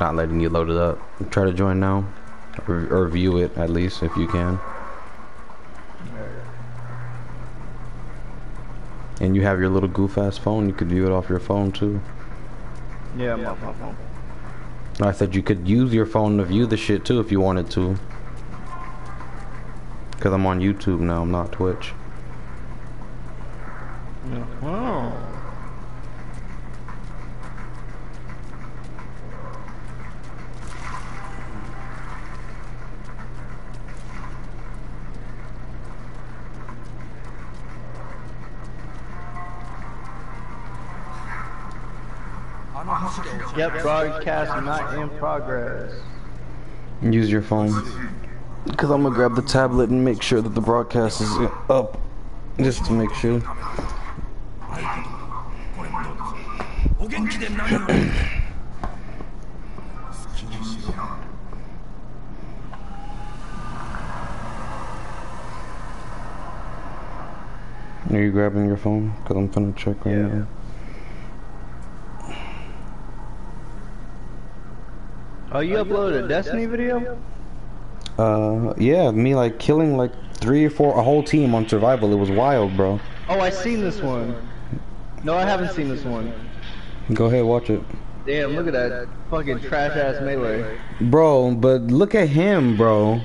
not letting you load it up. Try to join now. Or, or view it, at least, if you can. And you have your little goof ass phone, you could view it off your phone too. Yeah, my phone. I said you could use your phone to view the shit too if you wanted to. Cause I'm on YouTube now, I'm not Twitch. Wow. Oh. Yep, broadcast not in progress. Use your phone. Because I'm going to grab the tablet and make sure that the broadcast is up. Just to make sure. Are you grabbing your phone? Because I'm going to check right yeah. now. Oh, you uploaded a Destiny video? Uh, yeah, me like killing like three or four, a whole team on survival. It was wild, bro. Oh, I seen this one. No, I haven't seen this one. Go ahead, watch it. Damn, look at that fucking trash ass melee. Bro, but look at him, bro.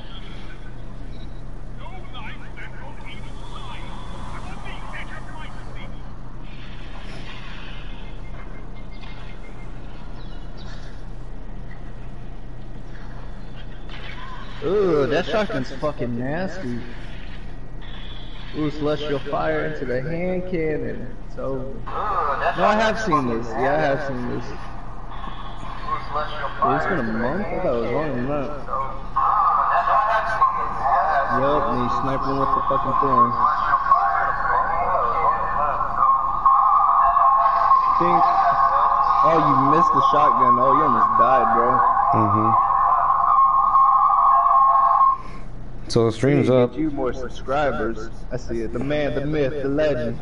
Ooh, that shotgun's fucking nasty. Ooh, celestial fire into the hand cannon. It's over. No, I have seen this. Yeah, I have seen this. Oh, it's been a month? I thought it was longer than that. Yup, and he's sniping with the fucking thing. Think. Oh, you missed the shotgun. Oh, you almost died, bro. Mm-hmm. So the stream's up. Get you more subscribers. I see it. The man, the myth, the legend.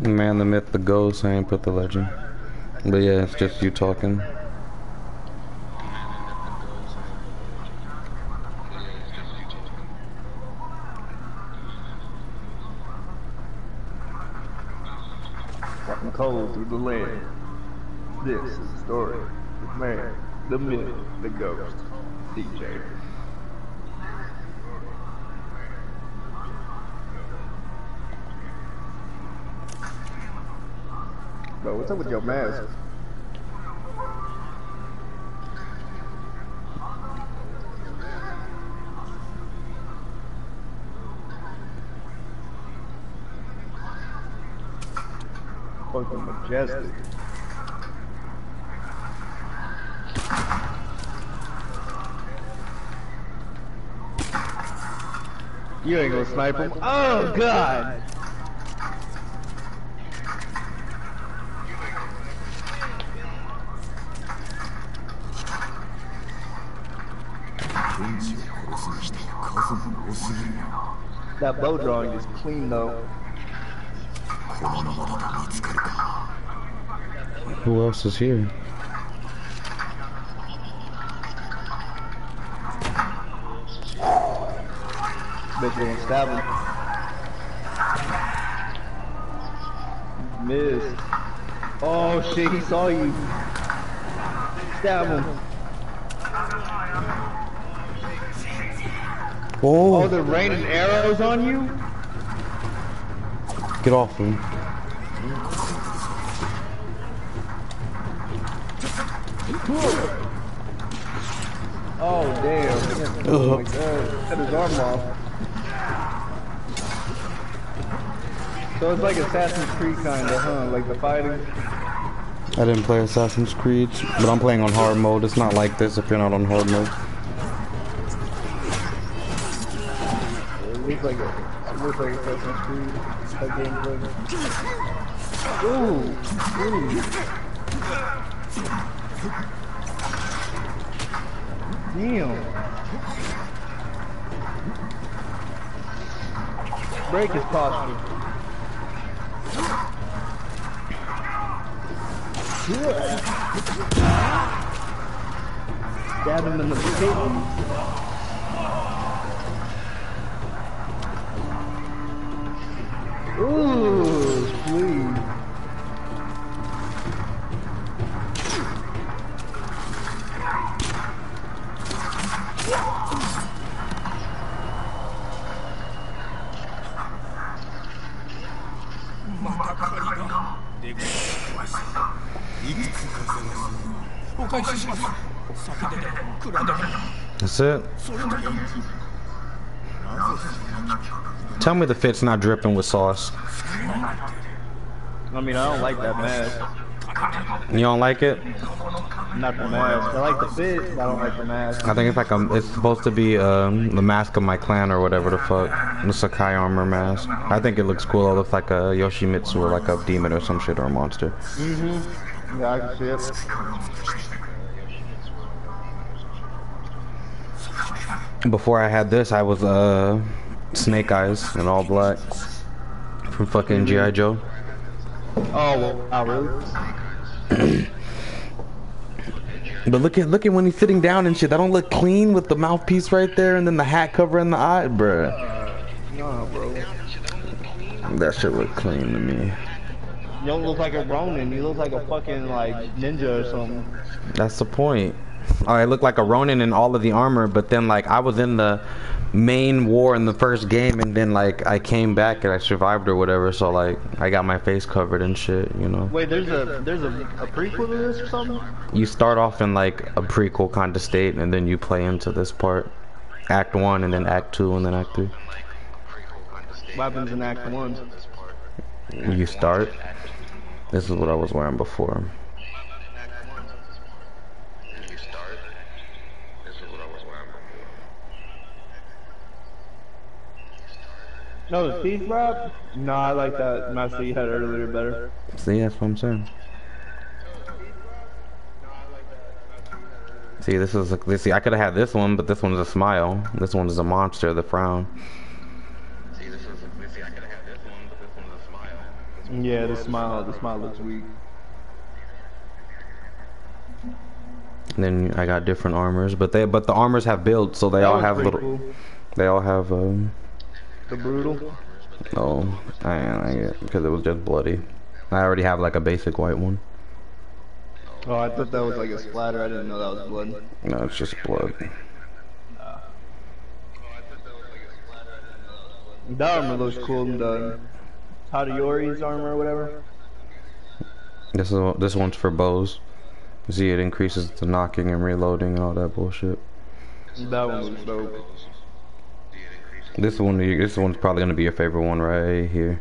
The man, the myth, the ghost. I ain't put the legend. But yeah, it's just you talking. Walking cold through the land. This is the story. The man, the myth, the ghost. DJ. Bro, what's up with your mask? Fucking majestic. You ain't gonna snipe him. Oh god! That bow drawing is clean though. Who else is here? Bet you gonna stab him. Missed. Oh shit, he saw you. Stab him. Oh, Oh, they're raining arrows on you? get off him. Oh damn. Uh-huh. Oh my god. Cut his arm off. So it's like Assassin's Creed kinda, huh? Like the fighting. I didn't play Assassin's Creed, but I'm playing on hard mode. It's not like this if you're not on hard mode. Looks like a, it looks like Assassin's Creed. That gameplay. Ooh, ooh. Damn. Break his posture. stab him in the kidneys. Ooh, please. That's it. Tell me the fit's not dripping with sauce. I mean, I don't like that mask. You don't like it? Not the mask. I like the fit, but I don't like the mask. I think it's like a, it's supposed to be um, the mask of my clan or whatever the fuck. The Sakai armor mask. I think it looks cool. It looks like a Yoshimitsu or like a demon or some shit or a monster. Mm-hmm. Yeah, I can see it. Before I had this, I was uh Snake Eyes in all black from fucking GI Joe. Oh, well, oh, really? But look at look at when he's sitting down and shit. That don't look clean with the mouthpiece right there and then the hat covering the eye, bruh. No, bro. That shit look clean to me. You don't look like a Ronin. You look like a fucking like ninja or something. That's the point. I look like a Ronin in all of the armor, but then like I was in the main war in the first game, and then like I came back and I survived or whatever. So like I got my face covered and shit, you know. Wait, there's a there's a, a prequel to this or something? You start off in like a prequel kind of state, and then you play into this part, Act One, and then Act Two, and then Act Three. weapons in Act One? You start. This is what I was wearing before. No, the teeth wrap? No, I like that mask that you had earlier better. See, that's what I'm saying. See, this is a, this. See, I could have had this one, but this one's a smile. This one is a monster, the frown. See, this is. A, see, I could have had this one, but this one's a smile. Yeah, the smile. The smile looks weak. And then I got different armors, but they but the armors have builds, so they That all have little. cool. They all have um. The brutal. Oh, I ain't like it because it was just bloody. I already have like a basic white one. Oh, I thought that was like a splatter. I didn't know that was blood. No, it's just blood. That armor looks cool. The Tadayori's armor or whatever. This is this one's for bows. See, it increases the knocking and reloading and all that bullshit. That one looks dope. This one, this one's probably gonna be your favorite one right here.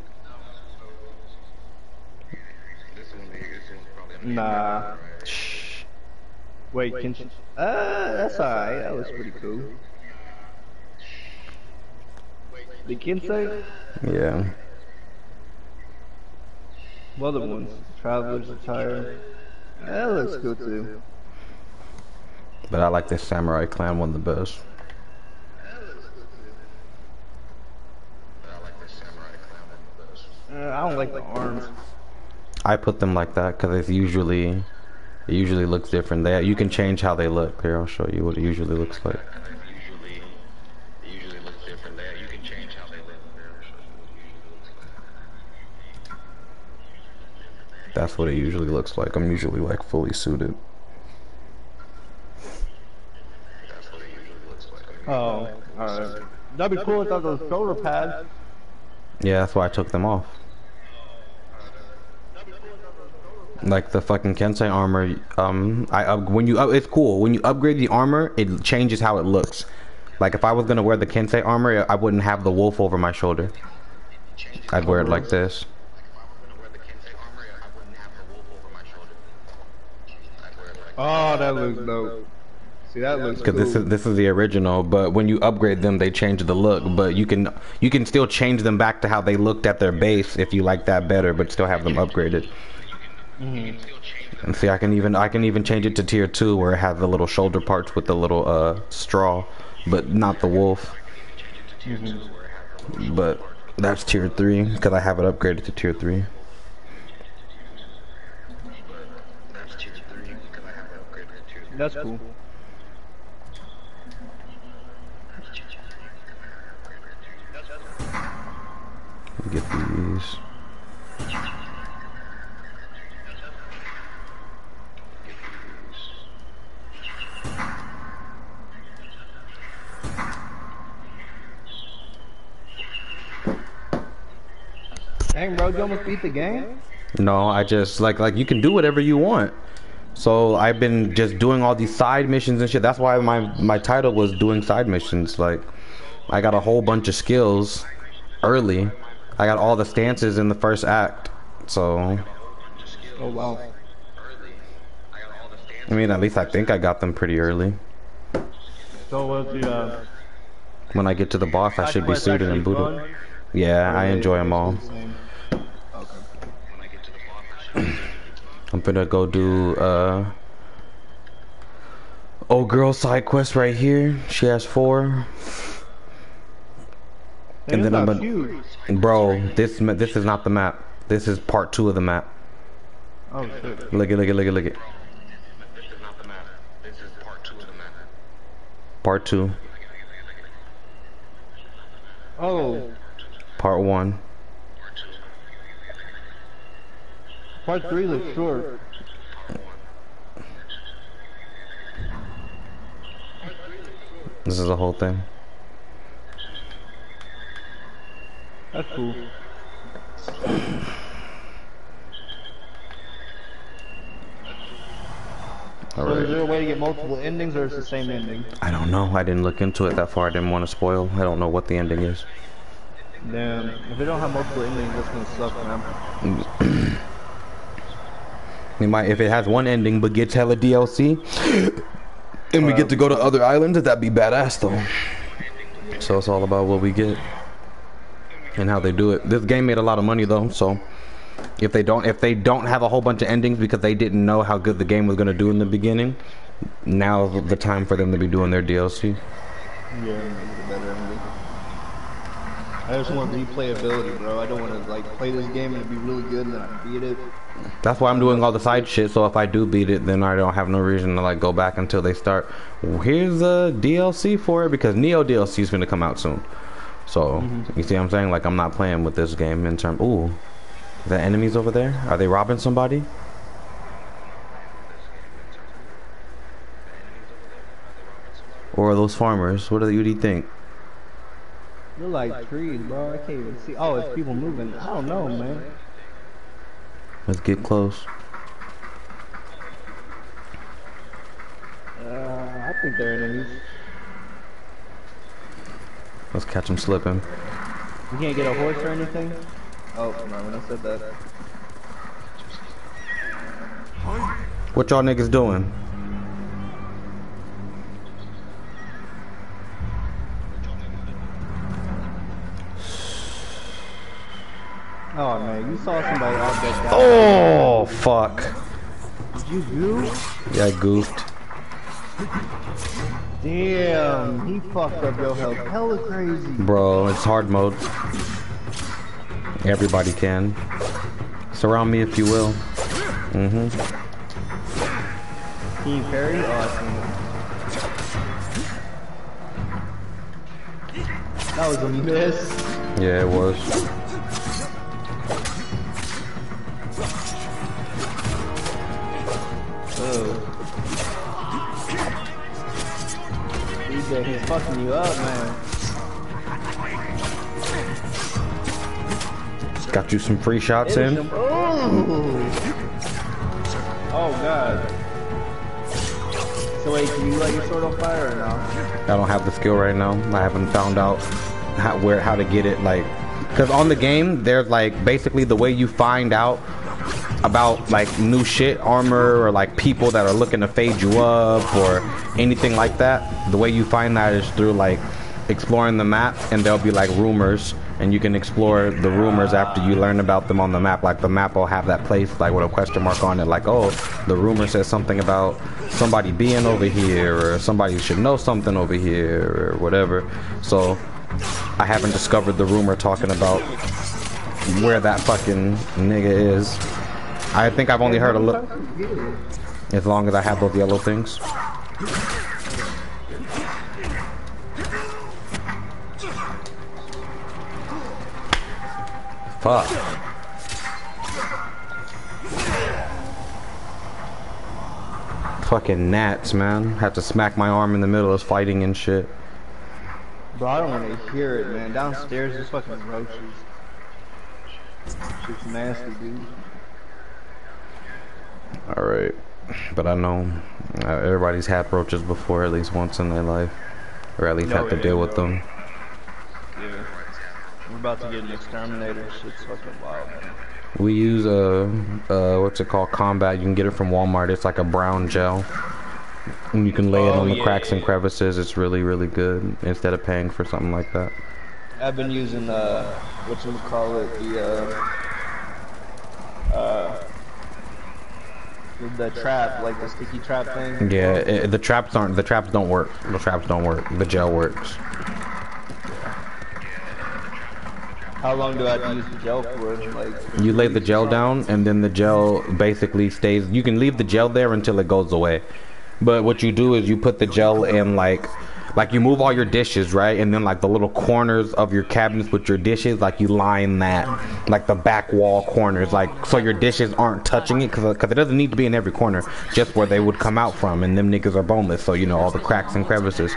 Nah. Shh. Wait, can she? Uh, that's alright. That was pretty cool. The Kensei? Yeah. What other ones? Traveler's Attire. That looks cool too. But I like this Samurai Clan one the best. Uh, I don't like the arms. I put them like that because it's usually, it usually looks different. They, you can change how they look. Here, I'll show you what it usually looks like. Usually, it usually looks different. They, you can change how they look. That's what it usually looks like. I'm usually like fully suited. Oh, alright. That'd be cool without those shoulder pads. Yeah, that's why I took them off. Like the fucking Kensei armor, um, I up when you up, it's cool when you upgrade the armor, it changes how it looks. Like if I was gonna wear the Kensei armor, I wouldn't have the wolf over my shoulder. I'd wear it like this. Oh, that looks dope. See, that looks Because cool. this is this is the original, but when you upgrade them, they change the look. But you can you can still change them back to how they looked at their base if you like that better, but still have them upgraded. And see, I can even I can even change it to tier two where it has the little shoulder parts with the little uh straw, but not the wolf. But that's tier three because I have it upgraded to tier three. That's cool. To get these. Dang, bro, you almost beat the game? No, I just like like you can do whatever you want. So I've been just doing all these side missions and shit. That's why my my title was doing side missions. Like I got a whole bunch of skills early. I got all the stances in the first act. So Oh, wow. I mean, at least I think I got them pretty early. So was the, uh... When I get to the boss, I should be suited and booted. fun? Yeah, I enjoy them all. Okay. I'm gonna go do uh old girl side quest right here. She has four. And then I'm gonna. Bro. This this is not the map. This is part two of the map. Oh, shit. Look at look at look at look at. Part two. Oh, Part one. part three looks short. This is the whole thing. That's cool. All So is there a way to get multiple endings or is it the same ending? I don't know. I didn't look into it that far. I didn't want to spoil. I don't know what the ending is. Damn, if they don't have multiple endings, that's gonna suck, man. We might, if it has one ending but gets hella DLC, and we get to go to um, other islands, that'd be badass though. So it's all about what we get and how they do it. This game made a lot of money though, so if they don't, if they don't have a whole bunch of endings because they didn't know how good the game was gonna do in the beginning, now the time for them to be doing their DLC. Yeah, make it a better ending. I just want replayability, bro. I don't want to like play this game and it be really good and then I beat it. That's why I'm doing all the side shit. So if I do beat it, then I don't have no reason to like go back until they start. Here's the DLC for it because Neo DLC is gonna come out soon. So you see what I'm saying? Like I'm not playing with this game in terms. Ooh, the enemies over there? Are they robbing somebody? Or are those farmers? What do you, what do you think? They're like trees, bro. I can't even see. Oh, it's people moving. I don't know, man. Let's get close. Uh, I think they're enemies. Let's catch them slipping. You can't get a horse or anything? Oh, no, when I said that. Uh, what y'all niggas doing? Oh, man, you saw somebody out there. Oh fuck! Did you goof? Yeah, I goofed. Damn, he fucked up your health. Hella crazy. Bro, it's hard mode. Everybody can. Surround me if you will. Mm-hmm. Team very it. That was a miss. Yeah, it was. Oh. DJ, he's fucking you up, man. Got you some free shots in. Oh. oh, God. So wait, can you light your sword on fire or no? I don't have the skill right now. I haven't found out how, where how to get it. Like, because on the game, there's like basically the way you find out about like new shit, armor, or like people that are looking to fade you up or anything like that. The way you find that is through like exploring the map, and there'll be like rumors, and you can explore the rumors after you learn about them on the map. Like the map will have that place like with a question mark on it, like oh, the rumor says something about somebody being over here, or somebody should know something over here, or whatever. So I haven't discovered the rumor talking about where that fucking nigga is. I think I've only heard a little. As long as I have those yellow things. Fuck. Fucking gnats, man. Had to smack my arm in the middle of fighting and shit. Bro, I don't want to hear it, man. Downstairs, there's fucking roaches. Shit's nasty, dude. Alright. But I know uh, everybody's had roaches before at least once in their life. Or at least No, have to deal with them. Yeah. We're about to get an exterminator. Shit's fucking wild, man. We use uh uh what's it called combat. You can get it from Walmart. It's like a brown gel. And you can lay it Oh, on the yeah, cracks and crevices. It's really really good instead of paying for something like that. I've been using, uh, what you call it, the, uh, uh, the trap, like the sticky trap thing. Yeah, it, the traps aren't the traps don't work. The traps don't work. The gel works. How long do I have to use the gel for? Like, You lay the gel down and then the gel basically stays you can leave the gel there until it goes away. But what you do is you put the gel in like like you move all your dishes, right? And then like the little corners of your cabinets with your dishes, like you line that like the back wall corners like so your dishes aren't touching it cuz it doesn't need to be in every corner, just where they would come out from and them niggas are boneless, so you know all the cracks and crevices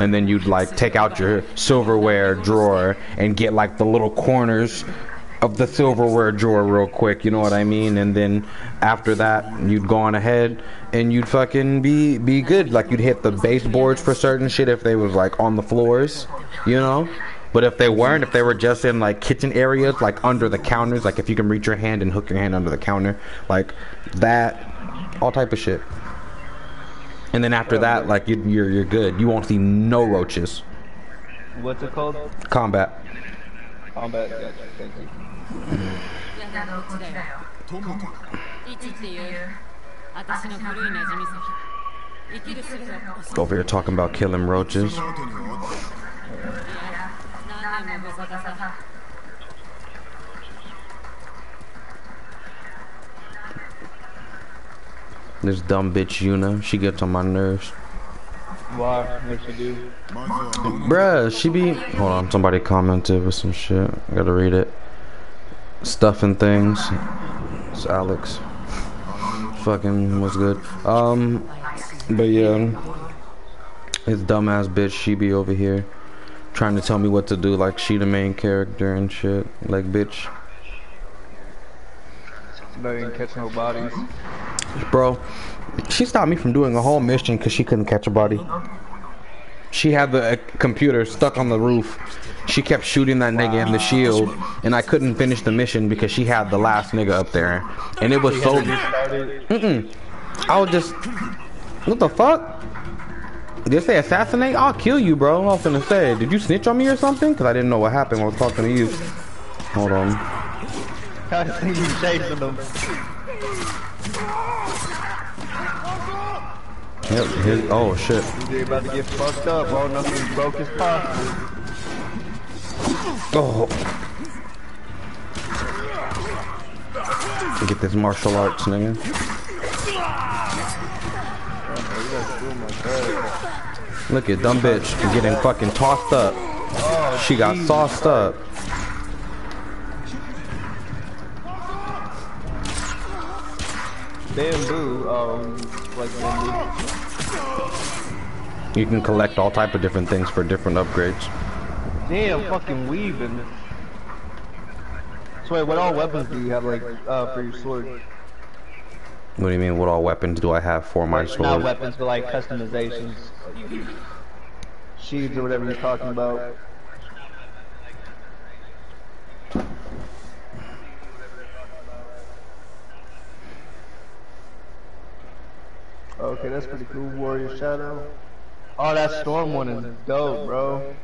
and then you'd like take out your silverware drawer and get like the little corners of the silverware drawer real quick, you know what I mean? And then after that, you'd go on ahead and you'd fucking be be good. Like you'd hit the baseboards for certain shit if they was like on the floors, you know? But if they weren't, if they were just in like kitchen areas, like under the counters, like if you can reach your hand and hook your hand under the counter, like that, all type of shit. And then after that, like you, you're you're good. You won't see no roaches. what's it called? Combat. Combat. Gotcha. Thank you. やだこっちだよイチっていう私の古い馴染みさ生きる術は遅い Over here talking about killing roaches. 何年もごさかさ This dumb bitch Yuna, she gets on my nerves. Why? What you do? Bruh, she be. Hold on, somebody commented with some shit. I gotta read it. Stuff and things. It's Alex. Fucking was good. Um, but yeah, this dumbass bitch, she be over here trying to tell me what to do, like she the main character and shit. Like, bitch, didn't catch no bodies. bro. She stopped me from doing a whole mission because she couldn't catch a body. She had the uh, computer stuck on the roof. She kept shooting that nigga in the shield, and I couldn't finish the mission because she had the last nigga up there, and it was so. Mm-mm. I was just, what the fuck? Did they say assassinate? I'll kill you, bro. I was gonna say, did you snitch on me or something? Because I didn't know what happened when I was talking to you. Hold on. I think you chasing them. Yep. His, oh shit. They about to get fucked up. Oh, nothing broke his pocket. Oh. Get this martial arts, nigga. Look at dumb bitch getting fucking tossed up. She got sauced up. Bamboo. Um, like bamboo. You can collect all type of different things for different upgrades. Damn, fucking weaving. So wait, what all weapons do you have, like, uh, for your sword? What do you mean? What all weapons do I have for my Like, Not sword? weapons, but like customizations. Sheaths or whatever you're talking about. Okay, that's pretty cool. Warrior Shadow. Oh, that storm one is dope, bro.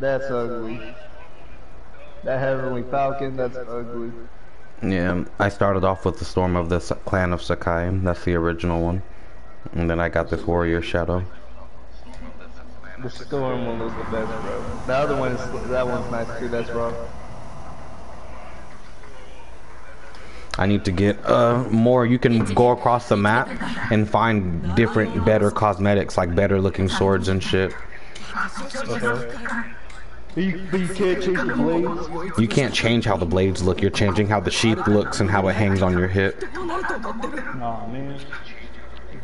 That's ugly. That Heavenly Falcon, that's ugly. Yeah, I started off with the Storm of the S- Clan of Sakai. That's the original one. And then I got this Warrior Shadow. The storm one was the best, bro. The other one is that one's nice too. That's wrong. I need to get uh more. You can go across the map and find different, better cosmetics, like better looking swords and shit. You, you can't change the blades. You can't change how the blades look. You're changing how the sheath looks and how it hangs on your hip. Nah, man.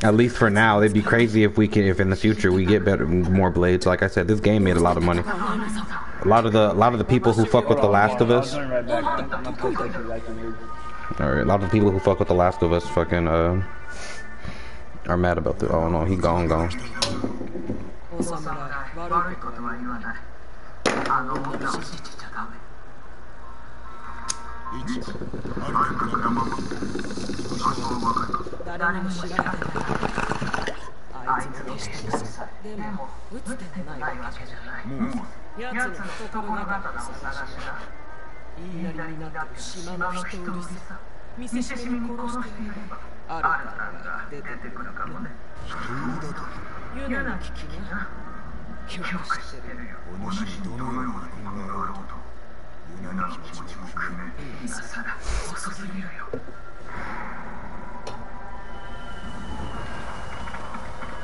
At least for now, it'd be crazy if we can, if in the future we get better, more blades. Like I said, this game made a lot of money. A lot of the, a lot of the people who fuck with The Last of Us, I'll join right back. I'm not supposed to actually like the word. or a lot of the people who fuck with The Last of Us, fucking, uh, are mad about the. Oh no, he gone, gone. あの女をじゃダメのは分誰も知らないあいつのさでも打ないわけじゃない奴のにっての人見せしめに殺していればあるなが出てくるかもね。必だと言うな聞きなっとしてるよお主にどのように考えようとユナの気持ちも含め今さら遅すぎるよ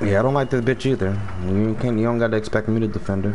Yeah, I don't like this bitch either. You can't, you don't gotta expect me to defend her.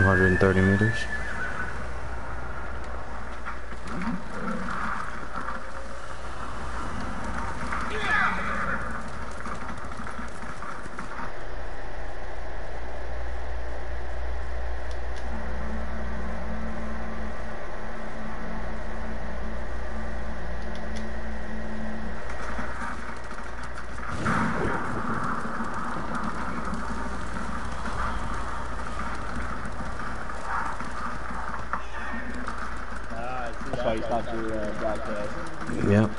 230 meters. Yep.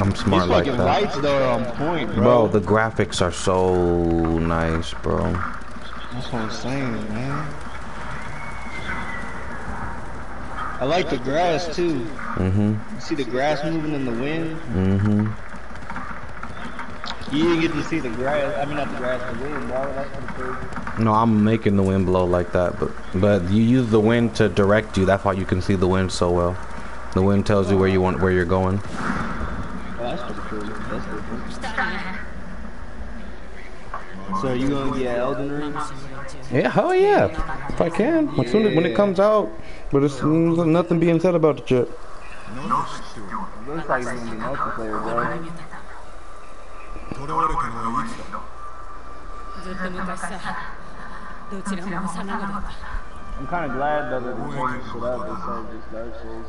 I'm These smart like fucking that. lights though are on point, Bro, bro. the graphics are so nice, bro. That's what I'm saying, man. I like the grass too. Mm-hmm. You see the grass moving in the wind? Mm-hmm. You didn't get to see the grass. I mean, not the grass, the wind, bro. That's pretty crazy. No, I'm making the wind blow like that, but but you use the wind to direct you. That's why you can see the wind so well. The wind tells you where you want where you're going. Oh, that's pretty cool. That's pretty cool. So are you gonna get Elden Ring? Yeah, hell yeah. If I can, as soon as when it comes out. But it's nothing being said about it yet. Looks like it's gonna be multiplayer, bro. I'm kind of glad though that they changed shit up instead of just Dark Souls.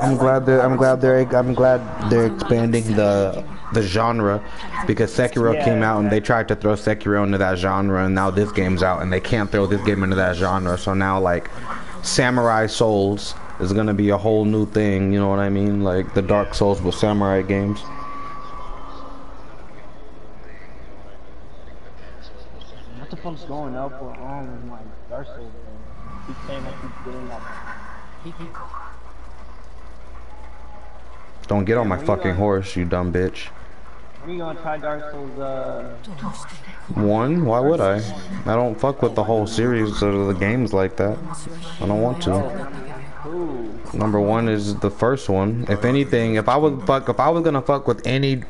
I'm glad that I'm glad they're I'm glad they're expanding the the genre because Sekiro came out and they tried to throw Sekiro into that genre and now this game's out and they can't throw this game into that genre. So now like Samurai Souls is gonna be a whole new thing you know what I mean? Like the Dark Souls with samurai games What going up or on with my Dark Souls, bro? Keep saying I keep getting that. don't get on my fucking horse you dumb bitch When you gonna try Dark Souls, uh... one why would I I don't fuck with the whole series of the games like that I don't want to Number one is the first one. If anything, if I was fuck, if I was gonna fuck with any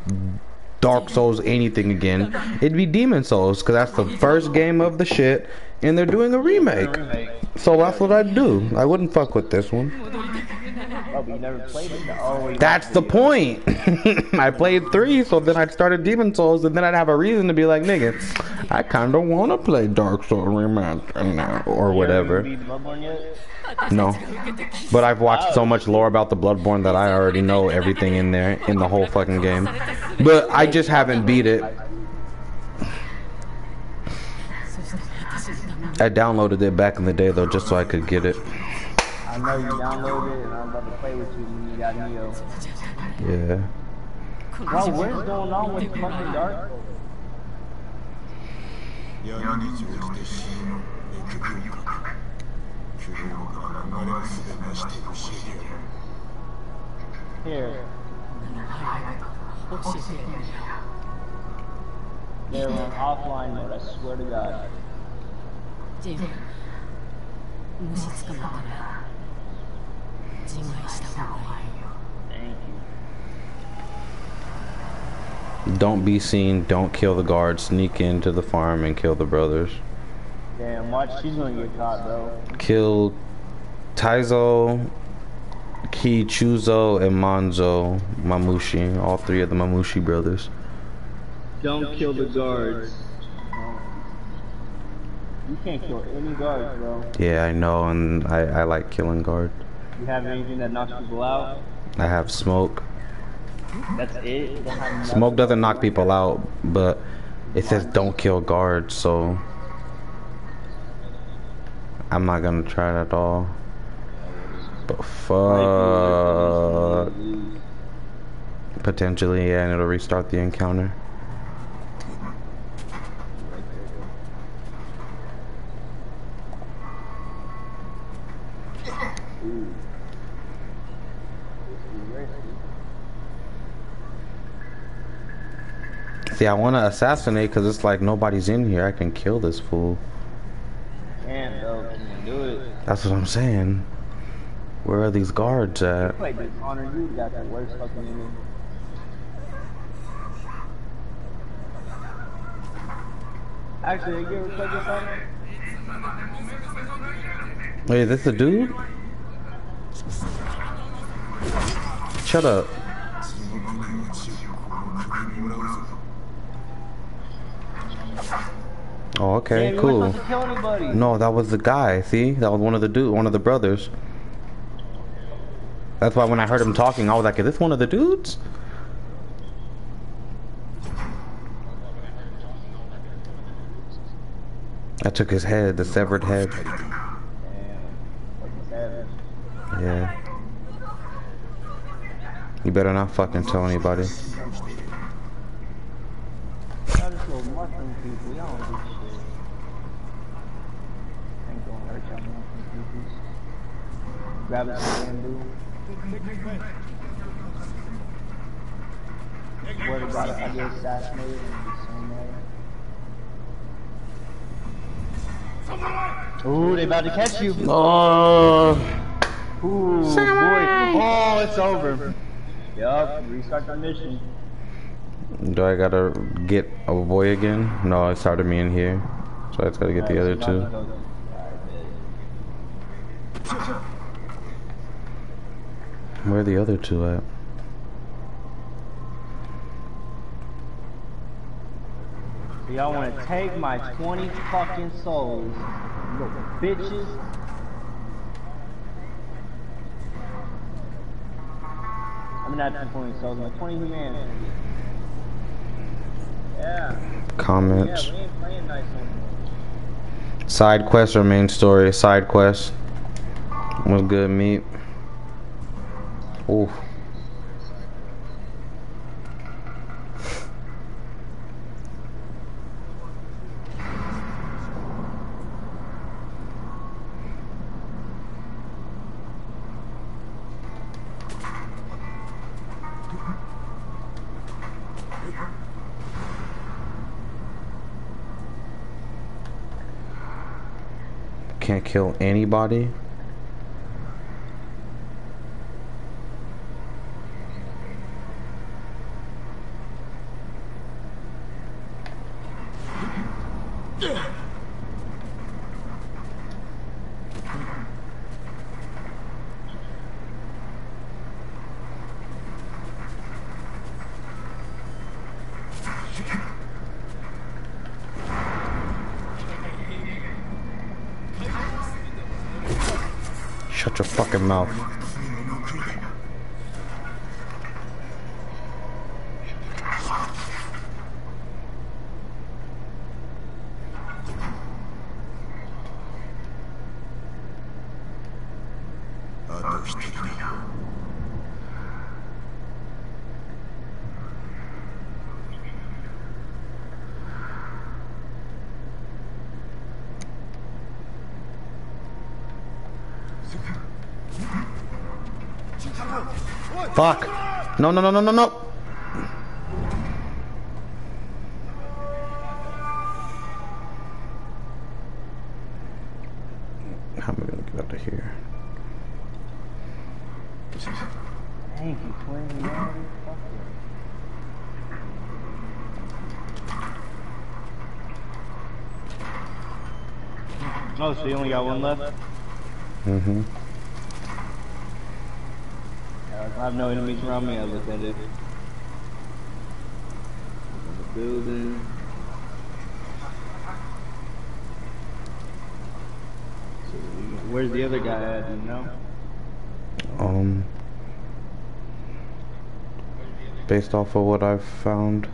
Dark Souls anything again, it'd be Demon Souls because that's the first game of the shit, and they're doing a remake. So that's what I'd do. I wouldn't fuck with this one. That's the point. I played three, so then I started Demon Souls, and then I'd have a reason to be like, nigga, I kind of want to play Dark Souls Remastered now, or whatever. No. But I've watched so much lore about the Bloodborne that I already know everything in there, in the whole fucking game. But I just haven't beat it. I downloaded it back in the day though, just so I could get it. I know you downloaded it, and I'm about to play with you when you got Neo. Yeah. Bro, what is going on with fucking Dark Yo, you need to this. Here. They were offline mode, I swear to god. Thank you. Don't be seen, don't kill the guards, sneak into the farm and kill the brothers. Damn, watch, she's gonna get caught, bro. Kill Taizo, Ki, Chuzo, and Manzo Mamushi, all three of the Mamushi brothers. Don't kill the guards. You can't kill any guards, bro. Yeah, I know, and I, I like killing guard. You have anything that knocks people out? I have smoke. That's it? Don't have? Smoke doesn't knock people out, but it says don't kill guards, so I'm not gonna try it at all. But fuck, potentially, yeah, and it'll restart the encounter. See, I want to assassinate because it's like nobody's in here. I can kill this fool can you do it? That's what I'm saying. Where are these guards at? Dishonor, you got the worst fucking enemy. Actually, you ever play Dishonor? Wait, is this a dude? Shut up. Oh, okay, weren't cool. to kill anybody. No, that was the guy. See, that was one of the dude, one of the brothers. That's why when I heard him talking, I was like, "Is this one of the dudes?" I took his head, the severed head. Damn, fucking savage. Yeah. You better not fucking tell anybody. Y'all just little mushroom people, y'all don't do shit. Ain't gonna hurt y'all mushroom peoples. Grab it some bamboo. Swear to if I get assassinated, I'm the same way. Ooh, they about to catch you. Oh. Ooh, boy. Oh, it's over. Yup, restart the mission. Do I gotta get a boy again? No, it started me in here. So I just gotta get the other two. Where are the other two at? So y'all want to take my 20 fucking souls, you little bitches? I mean, not 20 souls, my 20 humanity. Yeah, yeah, Comments. we ain't playing nice. Side quest or main story? Side quest. Was good meat. Ooh. Can't kill anybody. Shut your fucking mouth. No, no, no, no, no, no. How am I gonna get out of here? Thank you. Oh, so you only got one left? Mm-hmm. I have no enemies around me. I looked at it. The building. So, where's the other guy at? You know? Um, based off of what I've found,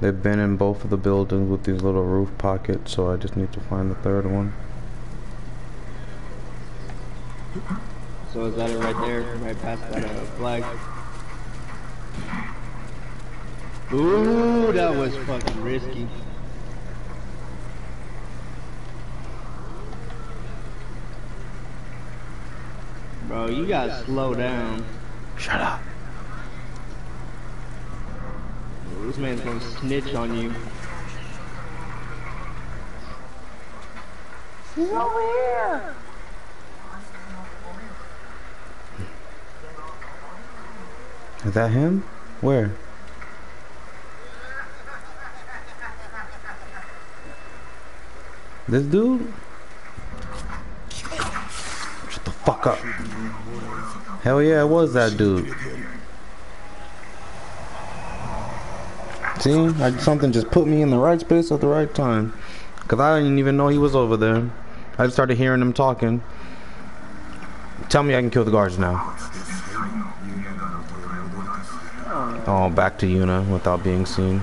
they've been in both of the buildings with these little roof pockets, so I just need to find the third one. So is that it right there, right past that uh, flag? Ooh, that was fucking risky. Bro, you gotta slow down. Shut up. This man's gonna snitch on you. Is that him? Where? This dude? Shut the fuck up. Hell yeah, it was that dude. See? I, something just put me in the right space at the right time. Because I didn't even know he was over there. I just started hearing him talking. Tell me I can kill the guards now. Oh, back to Yuna without being seen.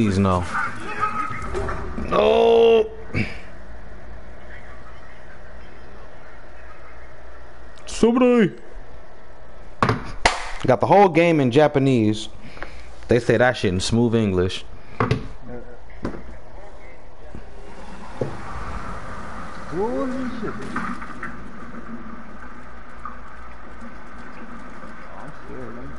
Please no. No. Somebody. Got the whole game in Japanese. They say that shit in smooth English. Holy shit. I'm scared, man.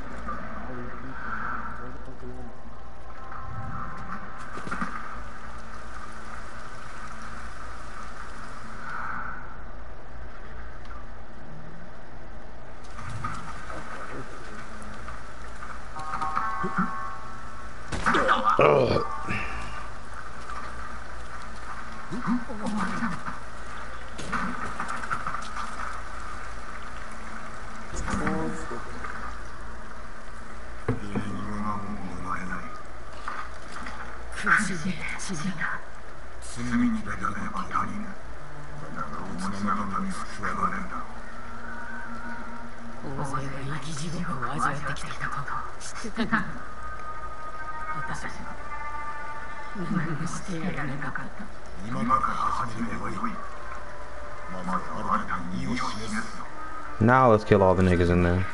Now let's kill all the niggas in there.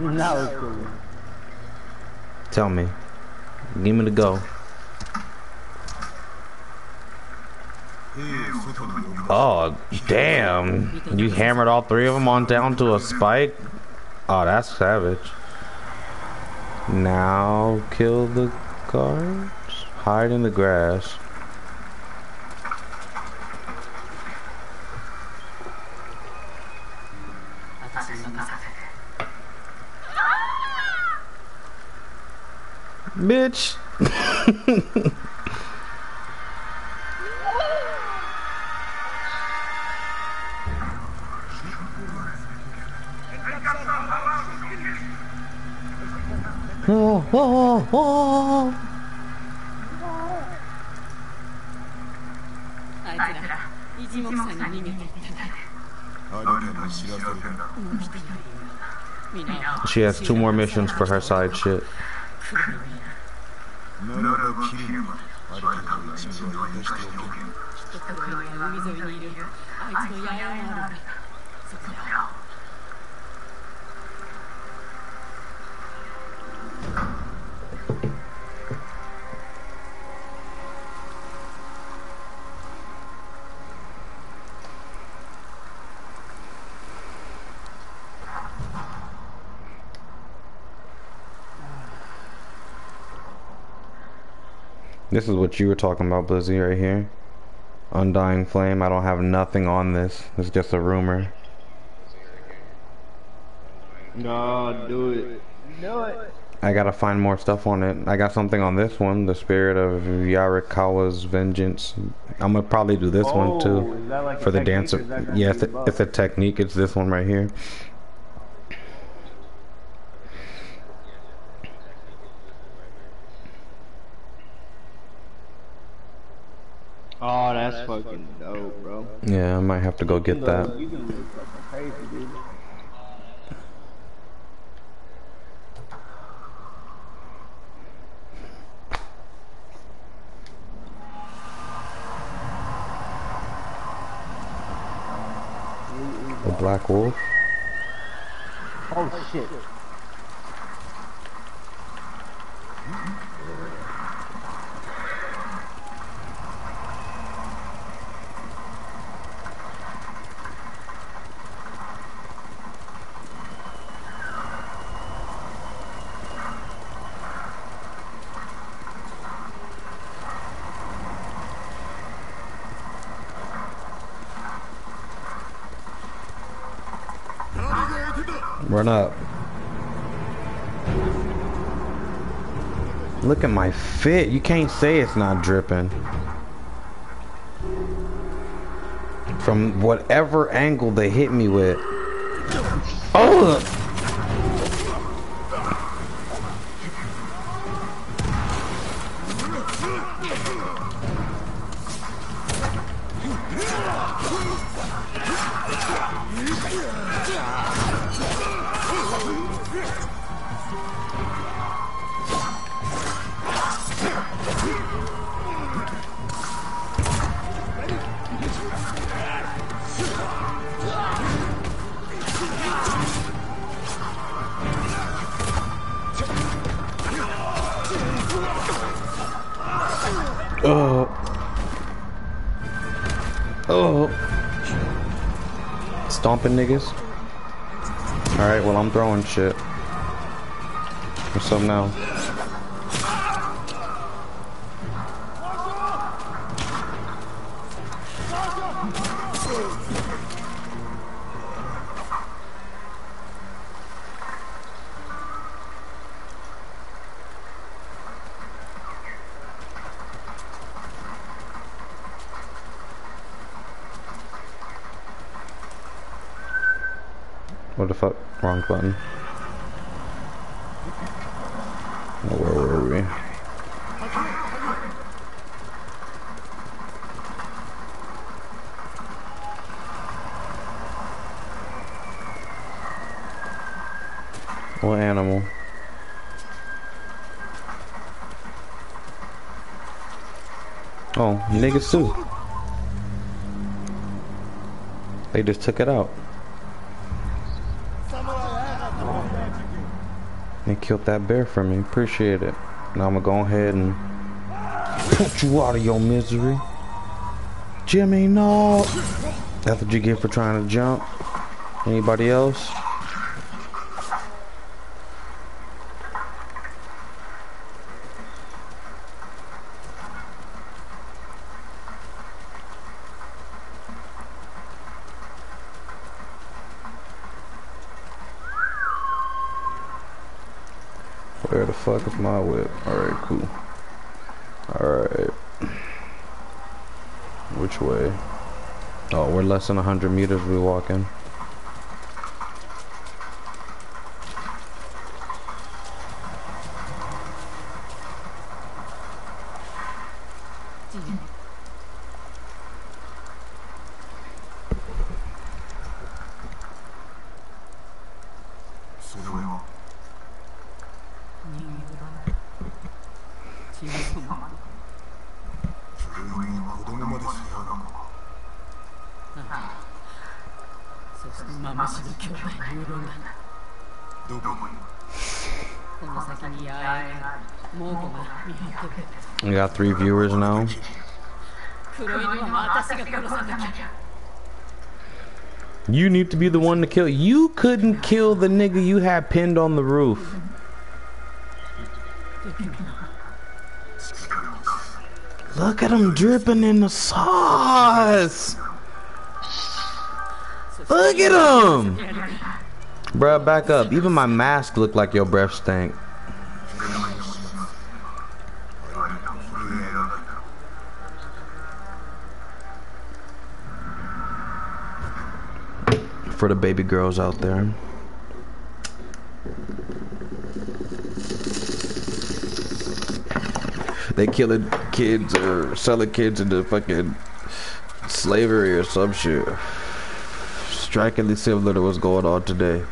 Now it's cool. Tell me. Give me the go. Oh, damn. You hammered all three of them on down to a spike? Oh, that's savage. Now kill the guards. Hide in the grass. She has two more missions for her side shit. This is what you were talking about, Blizzy, right here. Undying Flame. I don't have nothing on this. It's just a rumor. No, do it. Do it. I gotta find more stuff on it. I got something on this one, the Spirit of Yarikawa's Vengeance. I'm gonna probably do this one Oh, too. is that like For the technique or dancer. is that gonna Yeah, it's it's a technique. It's this one right here. Oh, that's fucking dope, bro. Yeah, I might have to go get that. The Black Wolf. Oh shit. Run up. Look at my fit. You can't say it's not dripping. From whatever angle they hit me with. Oh! Niggas. Alright, well, I'm throwing shit. What's up now? What the fuck? Wrong button. Oh, Where were we? What animal? Oh, niggas too. They just took it out. They killed that bear for me. Appreciate it. Now I'm gonna go ahead and put you out of your misery. Jimmy, no! That's what you get for trying to jump. Anybody else? Where the fuck is my whip? Alright, cool. Alright. Which way? Oh, we're less than 100 meters we walking. We three viewers now. You need to be the one to kill. You couldn't kill the nigga you had pinned on the roof. Look at him dripping in the sauce. Look at him. Bruh, back up. Even my mask looked like your breath stank. For the baby girls out there. They killing kids or selling kids into fucking slavery or some shit. Strikingly similar to what's going on today.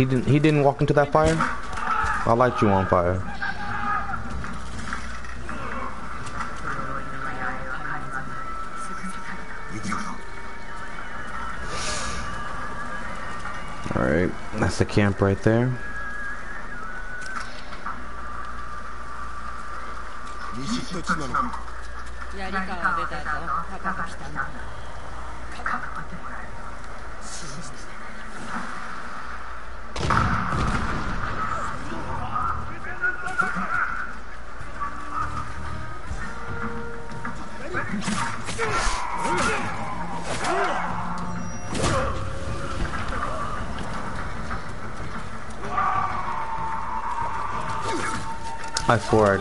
He didn't. He didn't walk into that fire. I'll light you on fire. All right, that's the camp right there. Four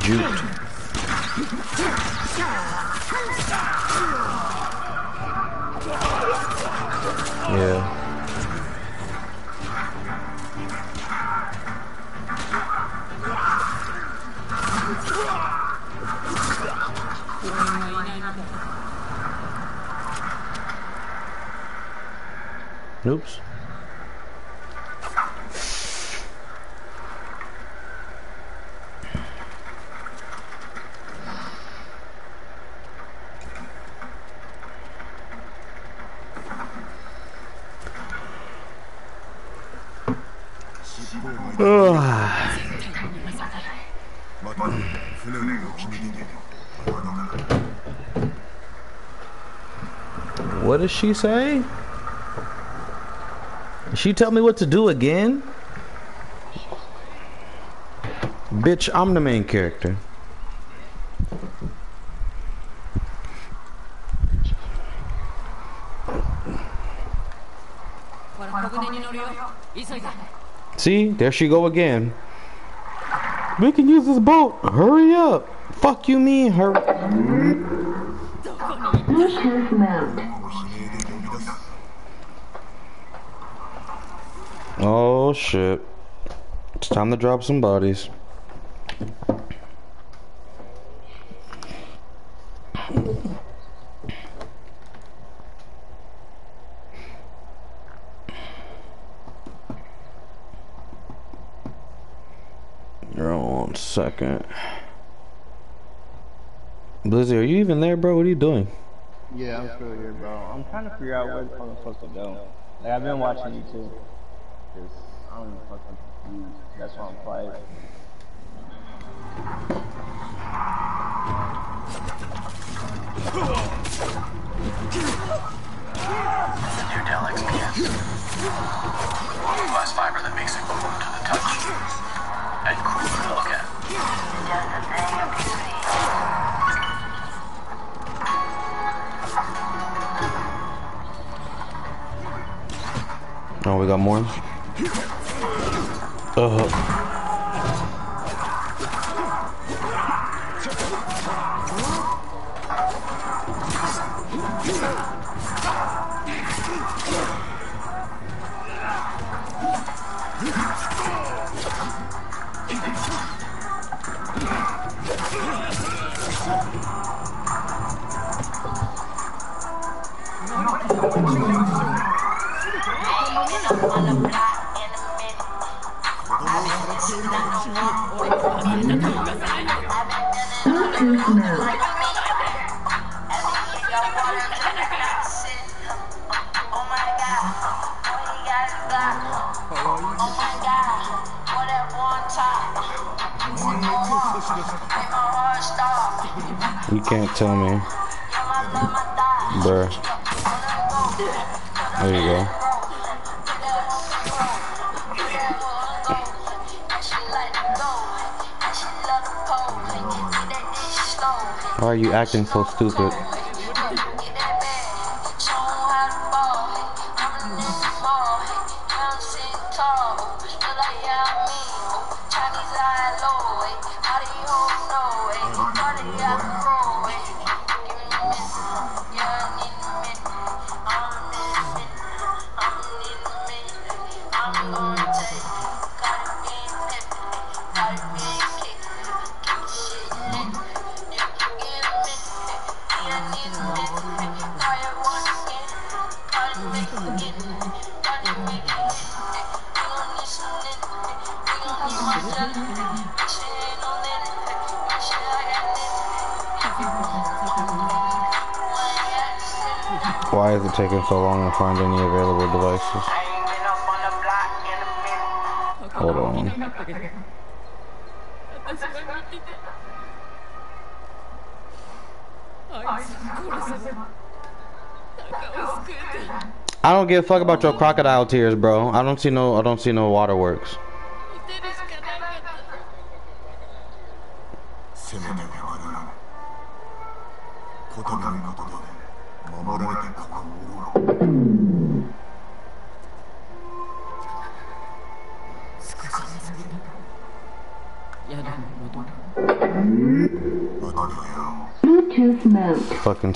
juked. What does she say? She tell me what to do again? Bitch, I'm the main character. See, there she go again. We can use this boat. Hurry up. Fuck you mean hurry. Oh shit. It's time to drop some bodies. Even there, bro? What are you doing? Yeah, I'm still here, bro. I'm trying to figure out where the fuck I'm supposed to go. Like, I've been watching you too. Cause I'm fucking confused. That's why I'm quiet. New Dell XPS. Glass fiber that makes it cool to the touch. And cool to look at. Oh, we got more. Uh. You can't tell me. You acting so stupid? taking so long to find any available devices? Hold on. I don't give a fuck about your crocodile tears, bro. I don't see no I don't see no waterworks.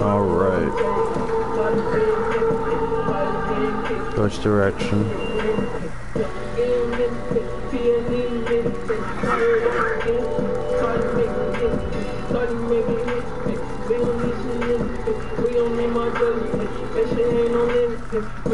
Alright. Cardi big, Cardi big, kick. Which direction? Thank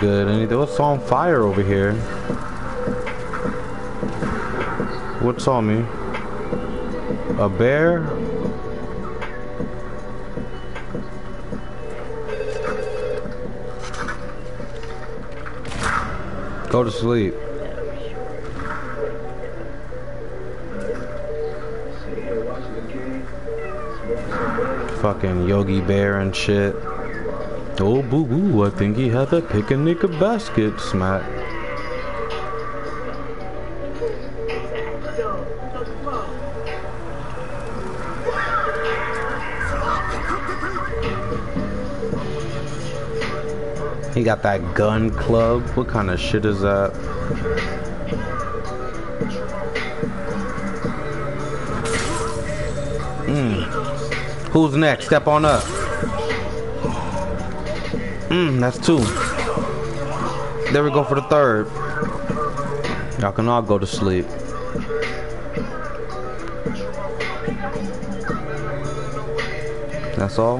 see what's really good. Anything? What's on fire over here? What's on me? A bear? Go to sleep. Fucking Yogi Bear and shit. Oh boo boo, I think he had a picnic basket smack. He got that gun club. What kind of shit is that? Mm. Who's next? Step on up. Mm, that's two. There we go for the third. Y'all can all go to sleep. That's all.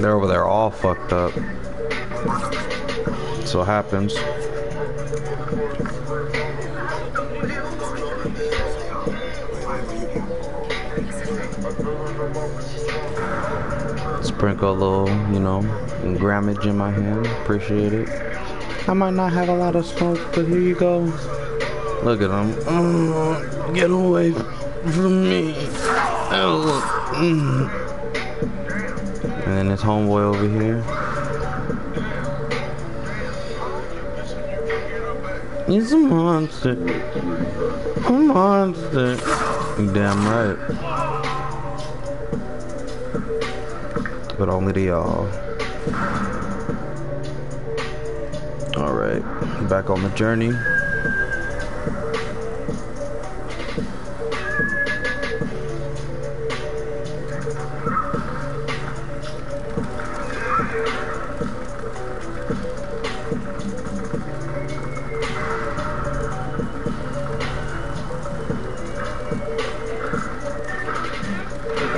They're over there all fucked up. So it happens. Grammage in my hand. Appreciate it. I might not have a lot of smoke, but here you go. Look at him. Mm, get away from me. Mm. And then his homeboy over here. He's a monster. A monster. Damn right. But only to y'all. Back on the journey.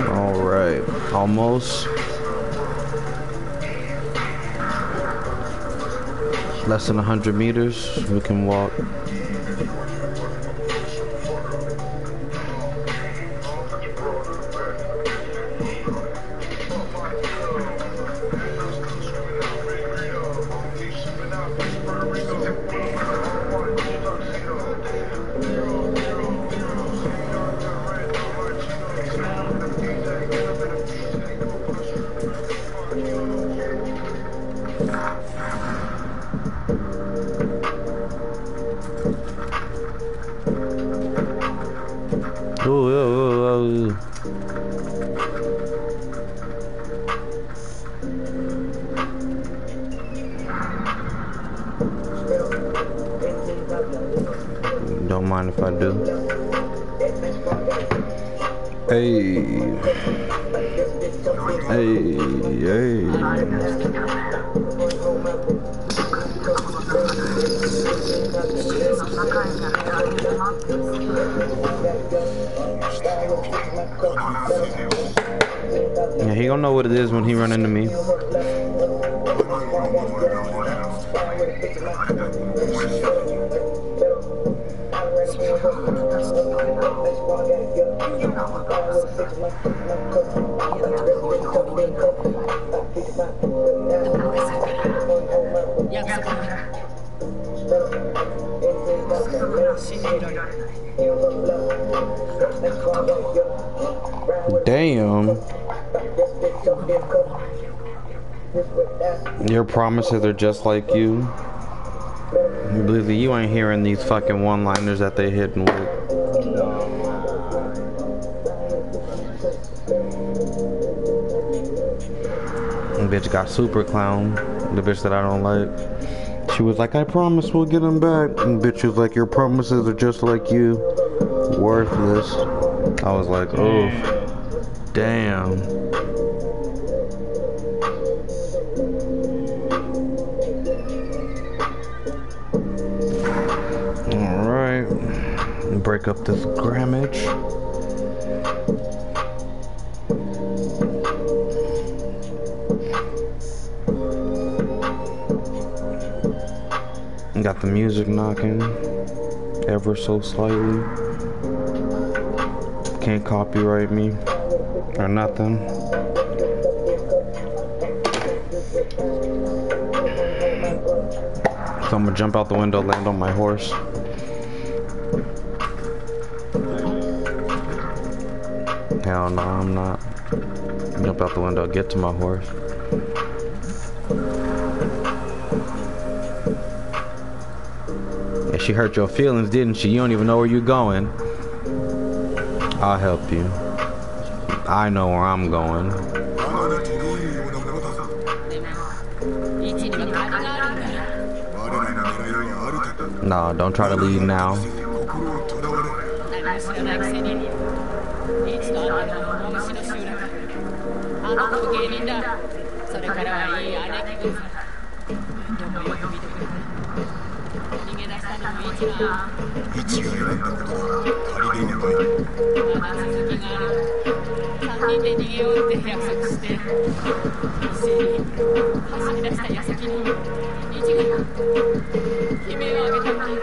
Alright. Almost. Than 100 meters. We can walk. He run into me. Your promises are just like you. Blizzy, you ain't hearing these fucking one-liners that they hitting with. Bitch got super clown. The bitch that I don't like. She was like, I promise we'll get him back. And bitch was like, your promises are just like you. Worthless. I was like, oh, damn. Break up this grammage. Got the music knocking ever so slightly. Can't copyright me or nothing. So I'm gonna jump out the window, land on my horse. Hell no, I'm not. Jump out the window, get to my horse. Yeah, she hurt your feelings, didn't she? You don't even know where you're going. I'll help you. I know where I'm going. No, don't try to leave now. 一番一が選んだことは仮ではないまだ続きがある三人で逃げようって約束して一斉に走り出した矢先に一が悲鳴を上げたんだ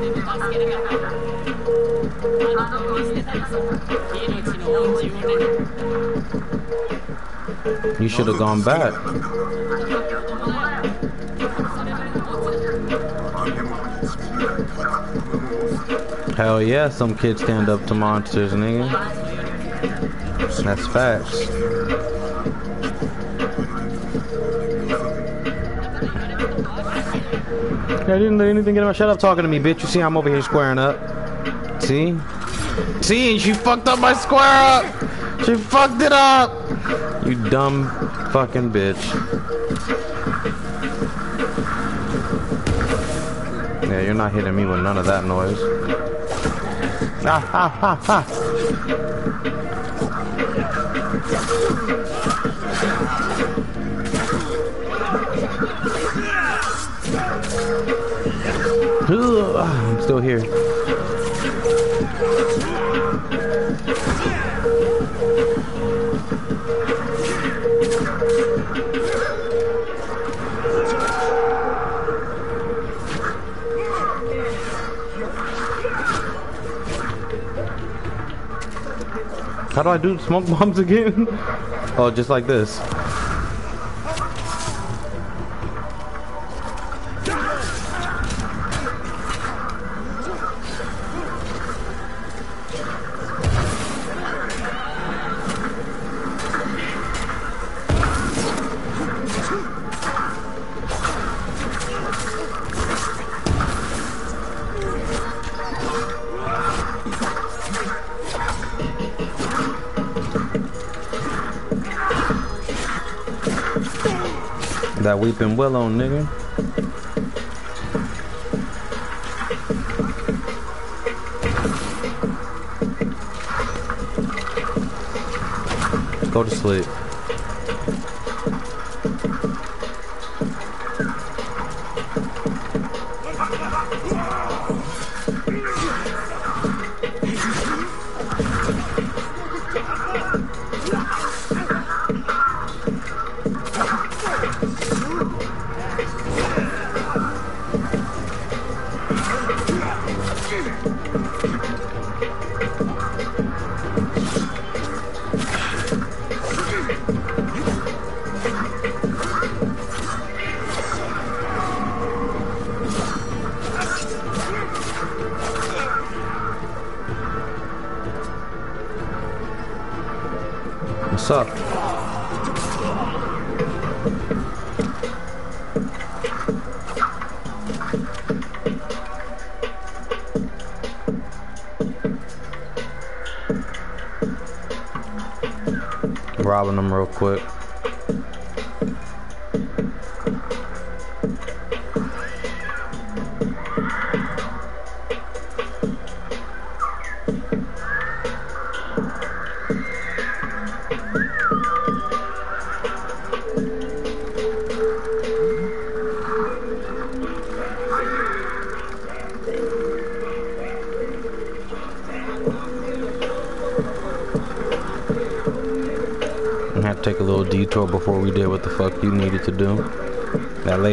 でも助けなかったあの子を見捨てたりさ命の恩人をね You should have gone back. Hell yeah, some kids stand up to monsters, nigga. That's facts. I didn't let anything get in my shut up talking to me, bitch. You see I'm over here squaring up. See? See, she fucked up my square up! She fucked it up! You dumb fucking bitch. Yeah, you're not hitting me with none of that noise. 哈哈哈哈 How do I do smoke bombs again? oh, just like this. Weeping willow, nigga. Go to sleep. Quick.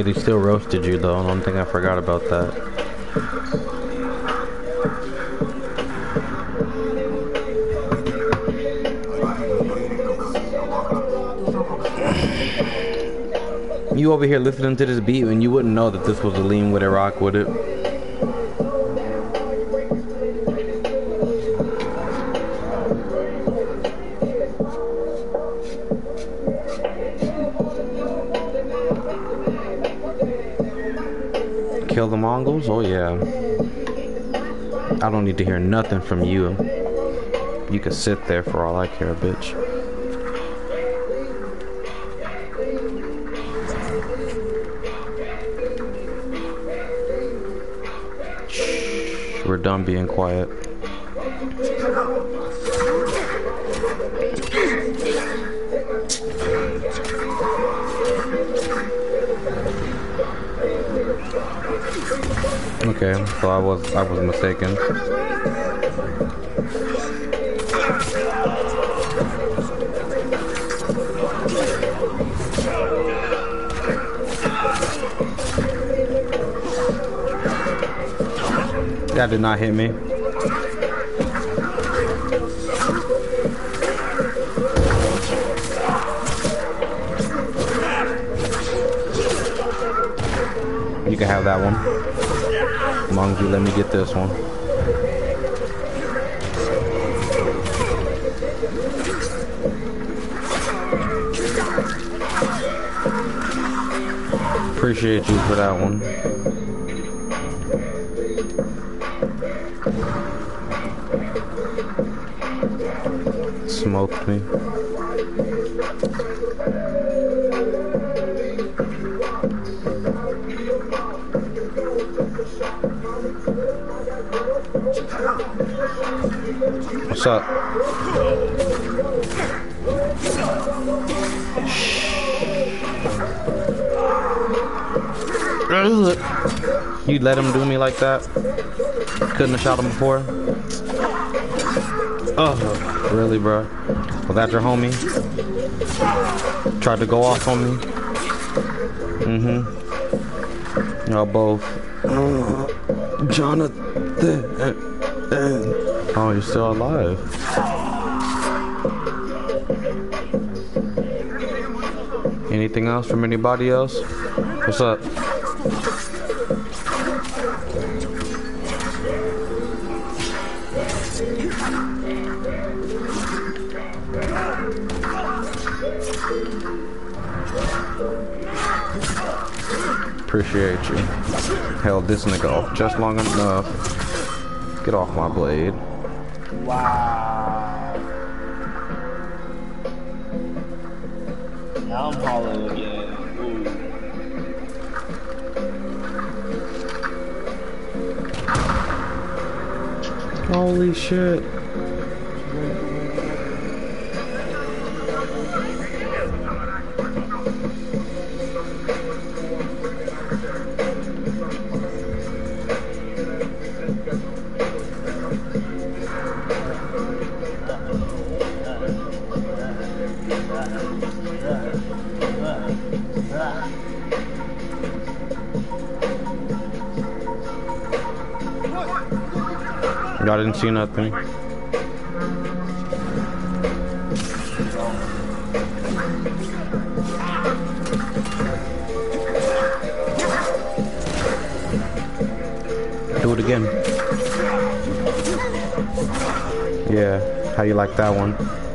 Lady still roasted you though. I don't I forgot about that. You over here listening to this beat and you wouldn't know that this was a lean with a rock with it. Kill the Mongols? Oh yeah. I don't need to hear nothing from you. You can sit there for all I care, bitch. We're done being quiet. Okay, so I was I was mistaken. That did not hit me. You can have that one. You let me get this one. Appreciate you for that one. Smoked me. What's up? You let him do me like that? Couldn't have shot him before? Oh, really, bro? Was that your homie? Tried to go off on me? Mm-hmm. Y'all both. Uh, Jonathan. Oh, you're still alive. Anything else from anybody else? What's up? Appreciate you. Held this nigga off just long enough. Get off my blade. Shit. See nothing. Do it again. Yeah, how you like that one?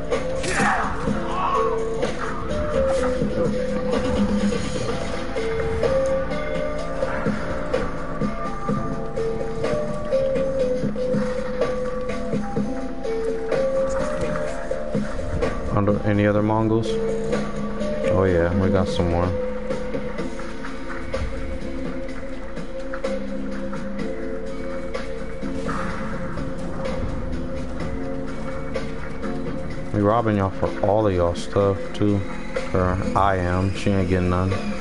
Some more. We robbing y'all for all of y'all stuff too. Or I am. She ain't getting none.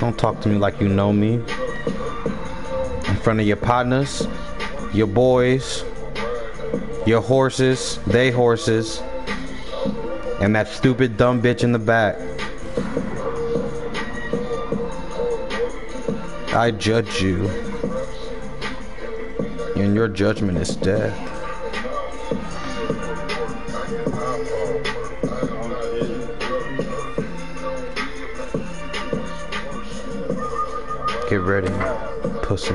Don't talk to me like you know me. In front of your partners, your boys, your horses, they horses, and that stupid dumb bitch in the back. I judge you. And your judgment is death. Get ready, pussy.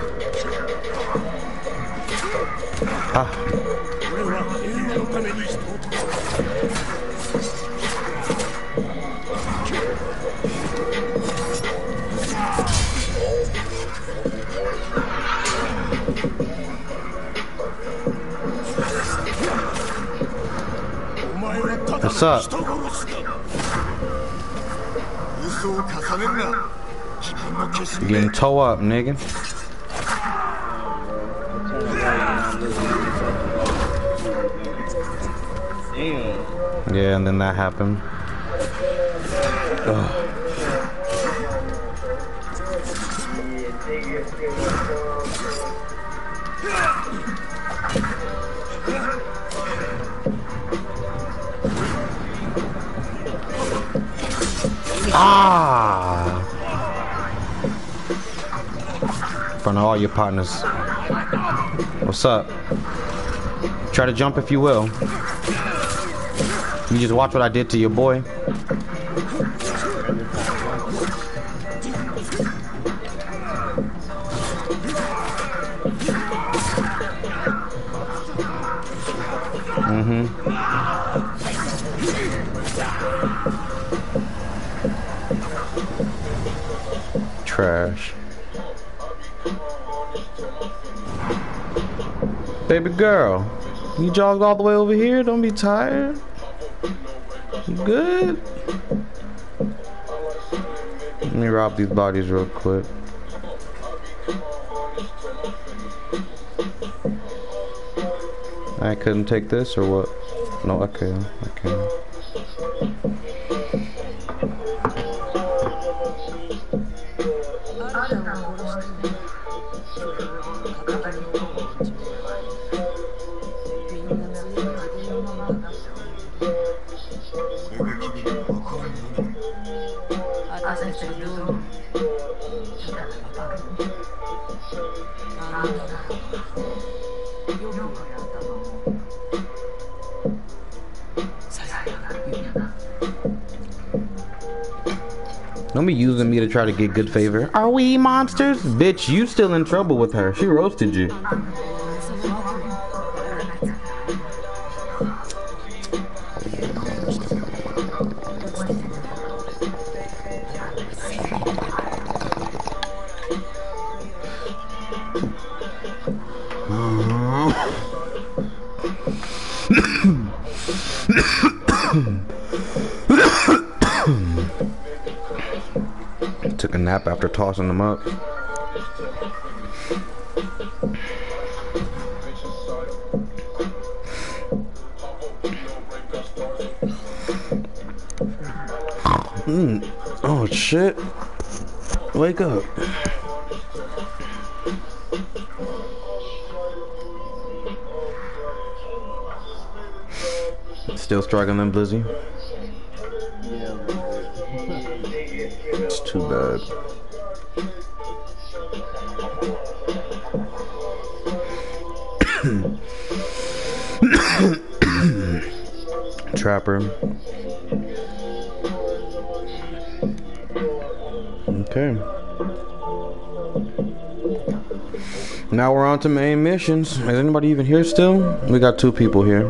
You で getting toe up, nigga. Damn. Yeah, and then that happened. Partners. What's up? Try to jump if you will. You just watch what I did to your boy. Girl, you jogged all the way over here? Don't be tired. You good? Let me rob these bodies real quick. I couldn't take this or what? No, I can. I try to get good favor. Are we monsters? Bitch, you still in trouble with her. She roasted you. Tossing them up. Mm. Oh shit. Wake up. Still struggling, Blizzy? Okay. Now we're on to main missions. Is anybody even here still? We got two people here.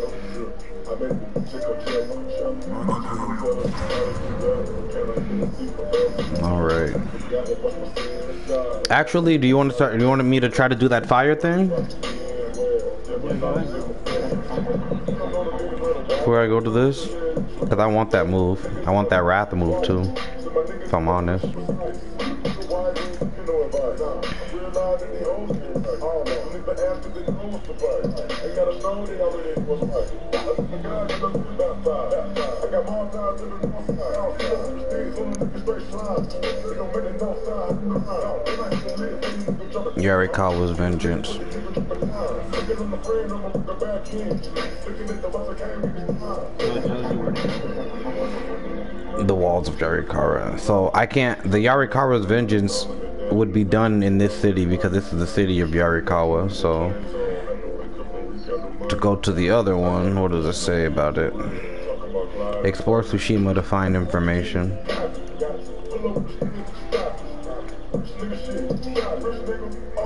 All right. Actually, do you want to start? Do you want me to try to do that fire thing? Before I go to this, because I want that move. I want that wrath move too. If I'm honest. Yarikawa's vengeance. The walls of Yarikawa. So I can't. The Yarikawa's vengeance would be done in this city because this is the city of Yarikawa. So to go to the other one, what does it say about it? Explore Tsushima to find information.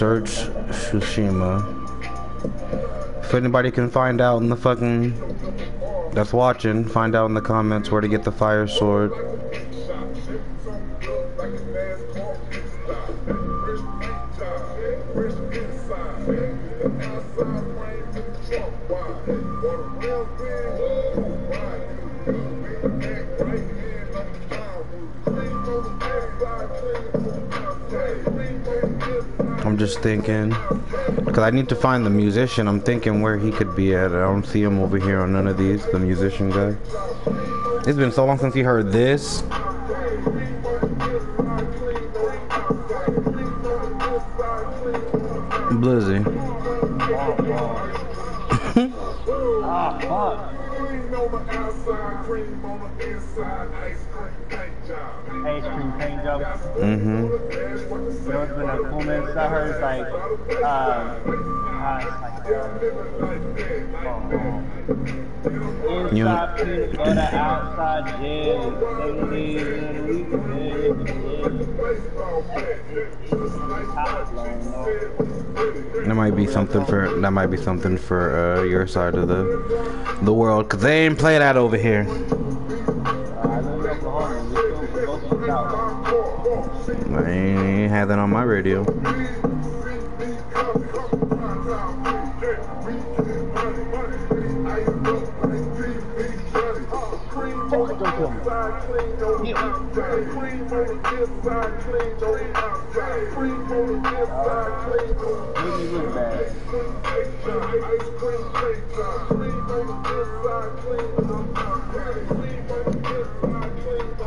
search Tsushima. If anybody can find out in the fucking that's watching, find out in the comments where to get the fire sword. Just thinking, because I need to find the musician. I'm thinking where he could be at. I don't see him over here on none of these, the musician guy. It's been so long since he heard this. Blizzy. Ah, fuck. Ice cream paint job. Mm-hmm. Know been a cool mix I heard? It's like, uh, uh, it's like, You- inside peanut butter, outside jelly, seven days in a week, man. That might be something for that might be something for uh, your side of the the world, cause they ain't play that over here. I ain't, had that on my radio. We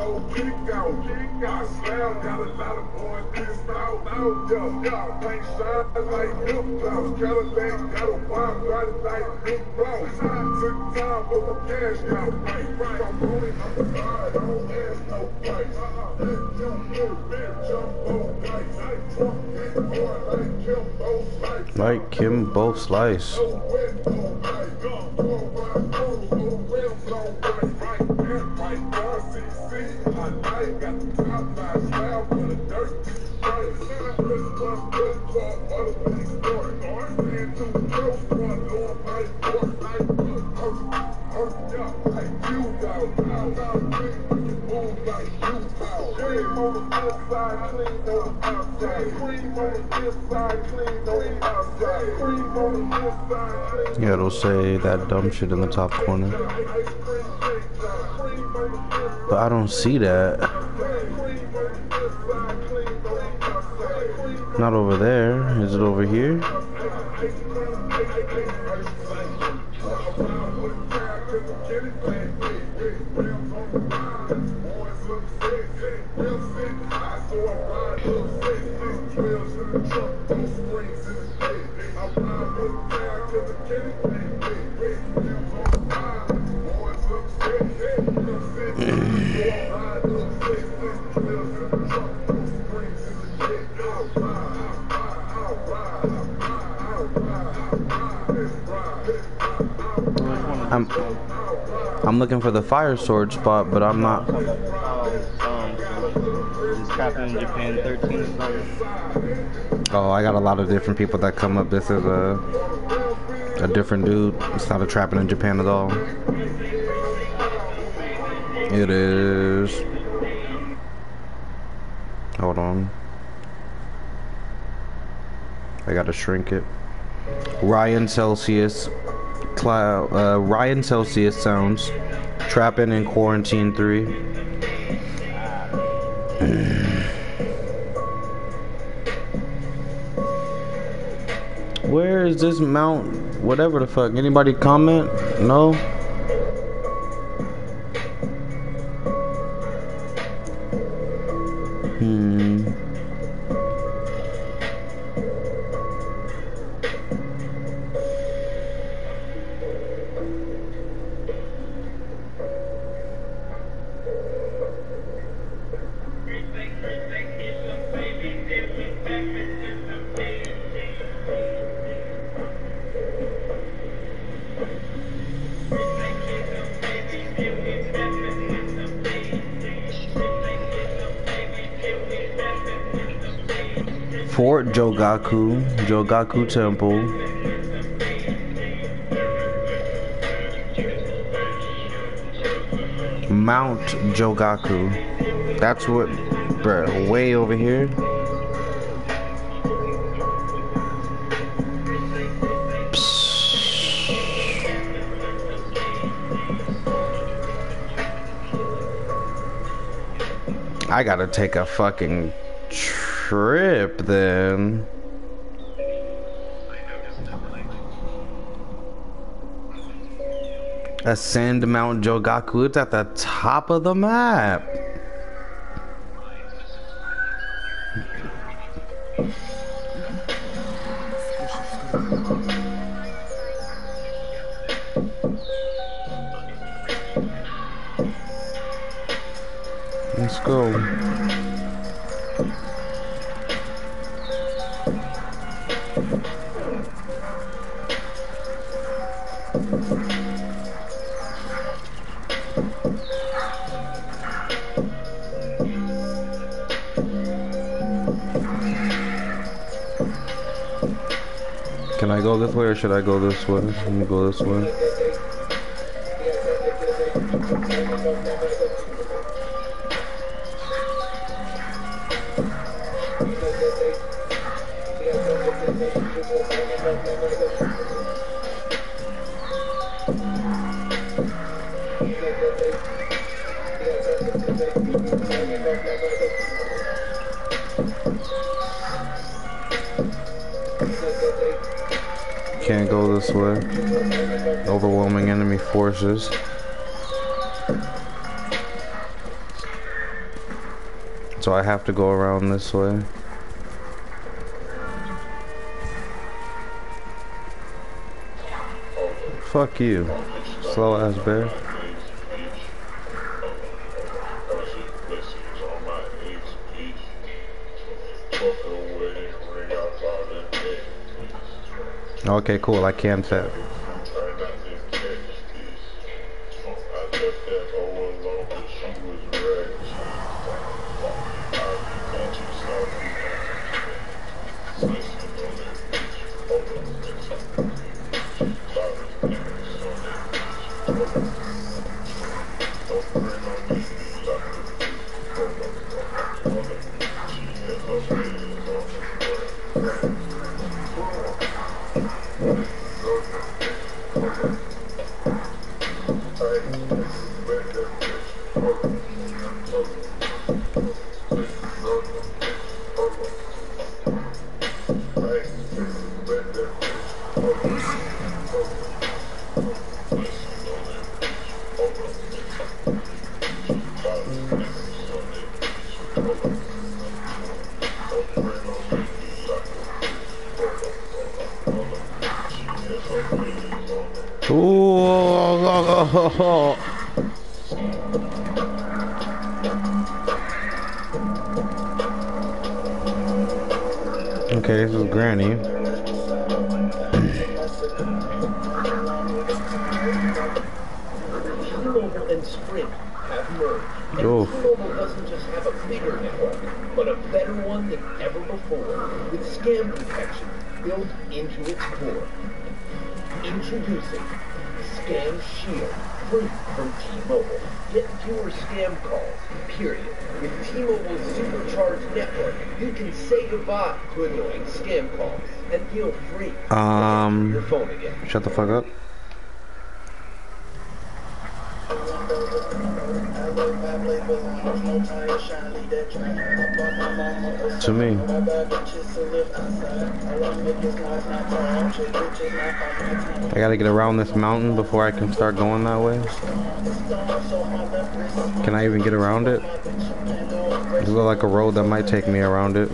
still go to the south. I ain't had that on my radio. Make me look bad. Like Kimbo Slice. Yeah, it'll say that dumb shit in the top corner. But I don't see that. Not over there. Is it over here? I'm looking for the fire sword spot, but I'm not. This happened in Japan 13 or something. Oh, I got a lot of different people that come up. This is a a different dude. It's not a trapping in Japan at all. It is. Hold on. I gotta shrink it. Ryan Celsius. Uh, Ryan Celsius sounds. Trapping in Quarantine 3. Where is this mount? Whatever the fuck. Anybody comment? No? Jogaku, Jogaku Temple. Mount Jogaku. That's what, bruh, way over here. Psst. I gotta take a fucking trip then. Ascend Mount Jogaku. It's at the top of the map. Should I go this way? Let me go this way. Forces. So I have to go around this way. Fuck you, slow ass bear. Okay, cool. I can set. Ooh, built into its core. Introducing Scam Shield, free from T-Mobile. Get fewer scam calls, period. With T-Mobile's supercharged network, you can say goodbye to annoying scam calls and feel free to Um, your phone again. shut the fuck up. To me. I gotta get around this mountain before I can start going that way. Can I even get around it? Looks like a road that might take me around it.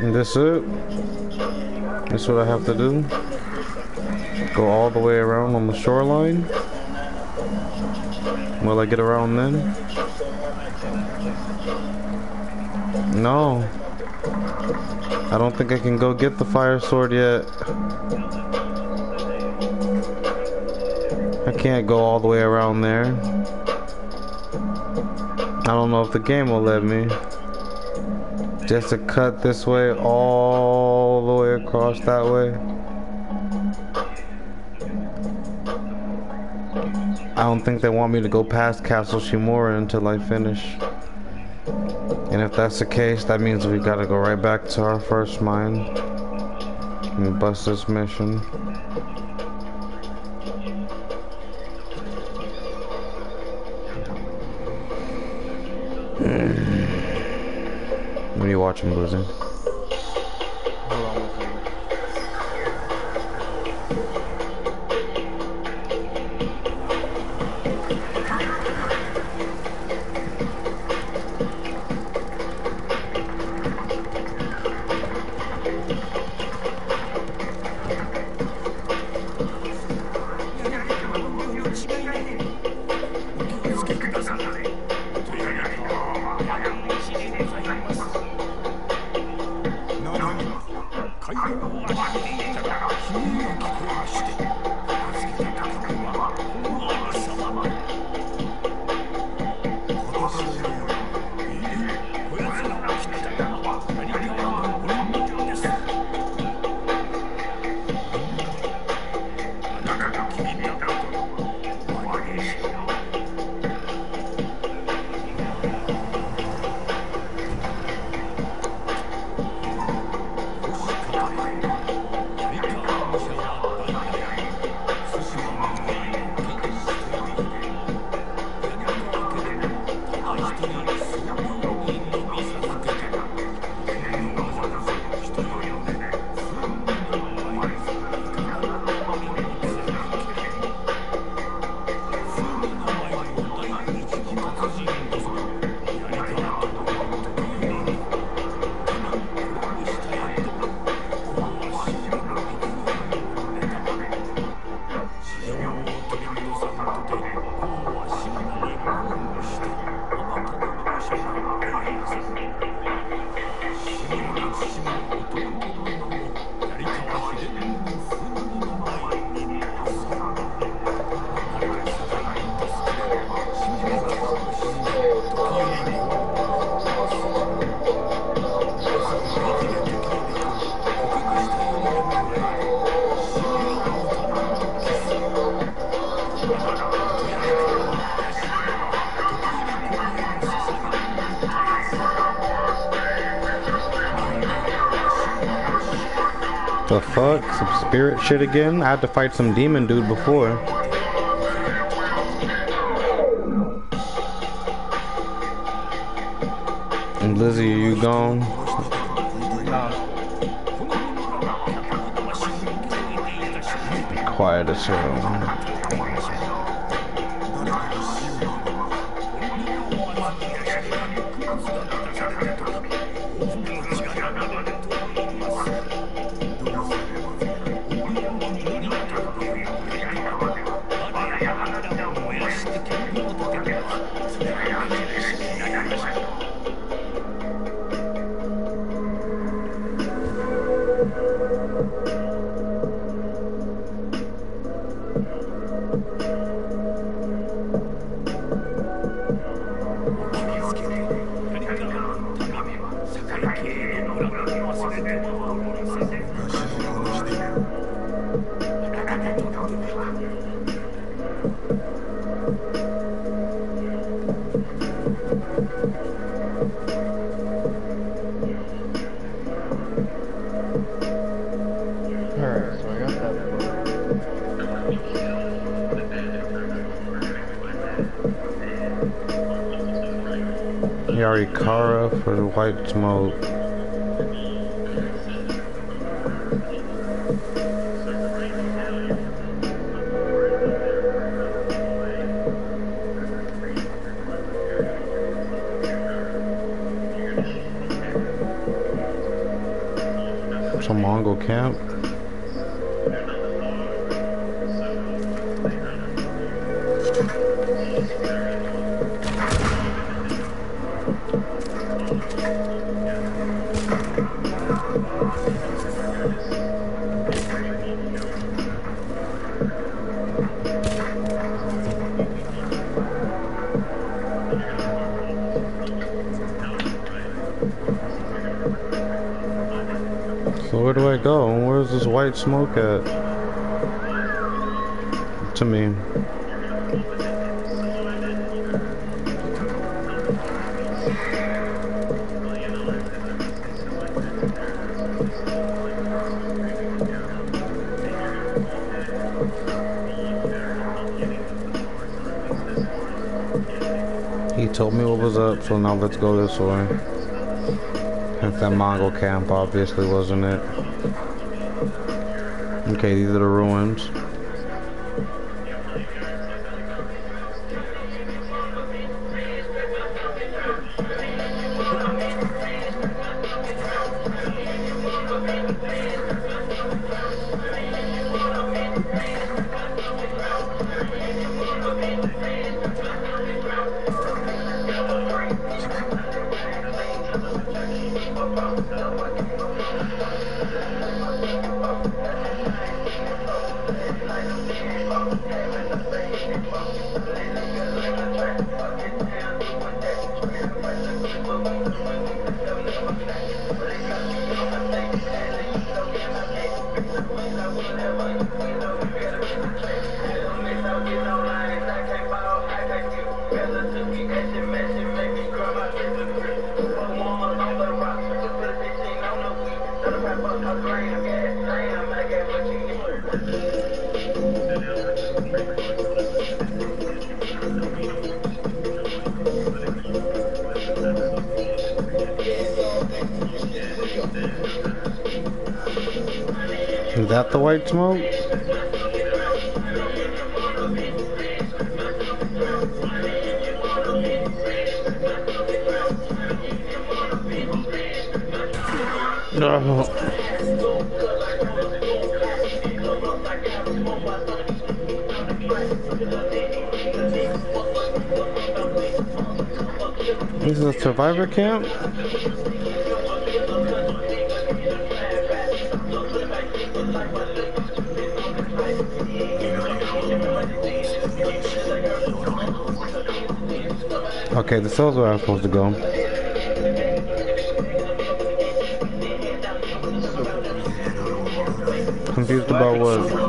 And this it? That's what I have to do? Go all the way around on the shoreline? Will I get around then? No. I don't think I can go get the fire sword yet. I can't go all the way around there. I don't know if the game will let me. Just to cut this way all the way across that way. I don't think they want me to go past Castle Shimura until I finish. And if that's the case, that means we gotta go right back to our first mine and bust this mission. What are you watching, Boozing? The fuck? Some spirit shit again? I had to fight some demon dude before. And Lizzie, are you gone? Quiet as hell. White smoke. Smoke at? To me. He told me what was up, so now let's go this way. Since that Mongol camp obviously wasn't it. Okay, these are the ruins. White smoke? No. This is a survivor camp? Okay, the cell's where I'm supposed to go. Confused about what?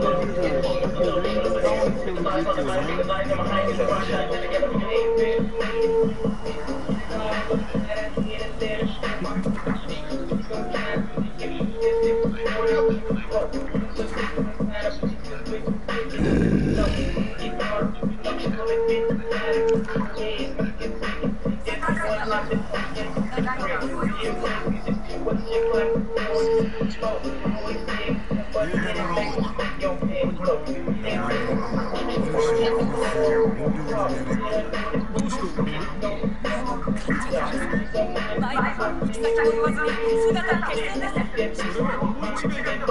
すん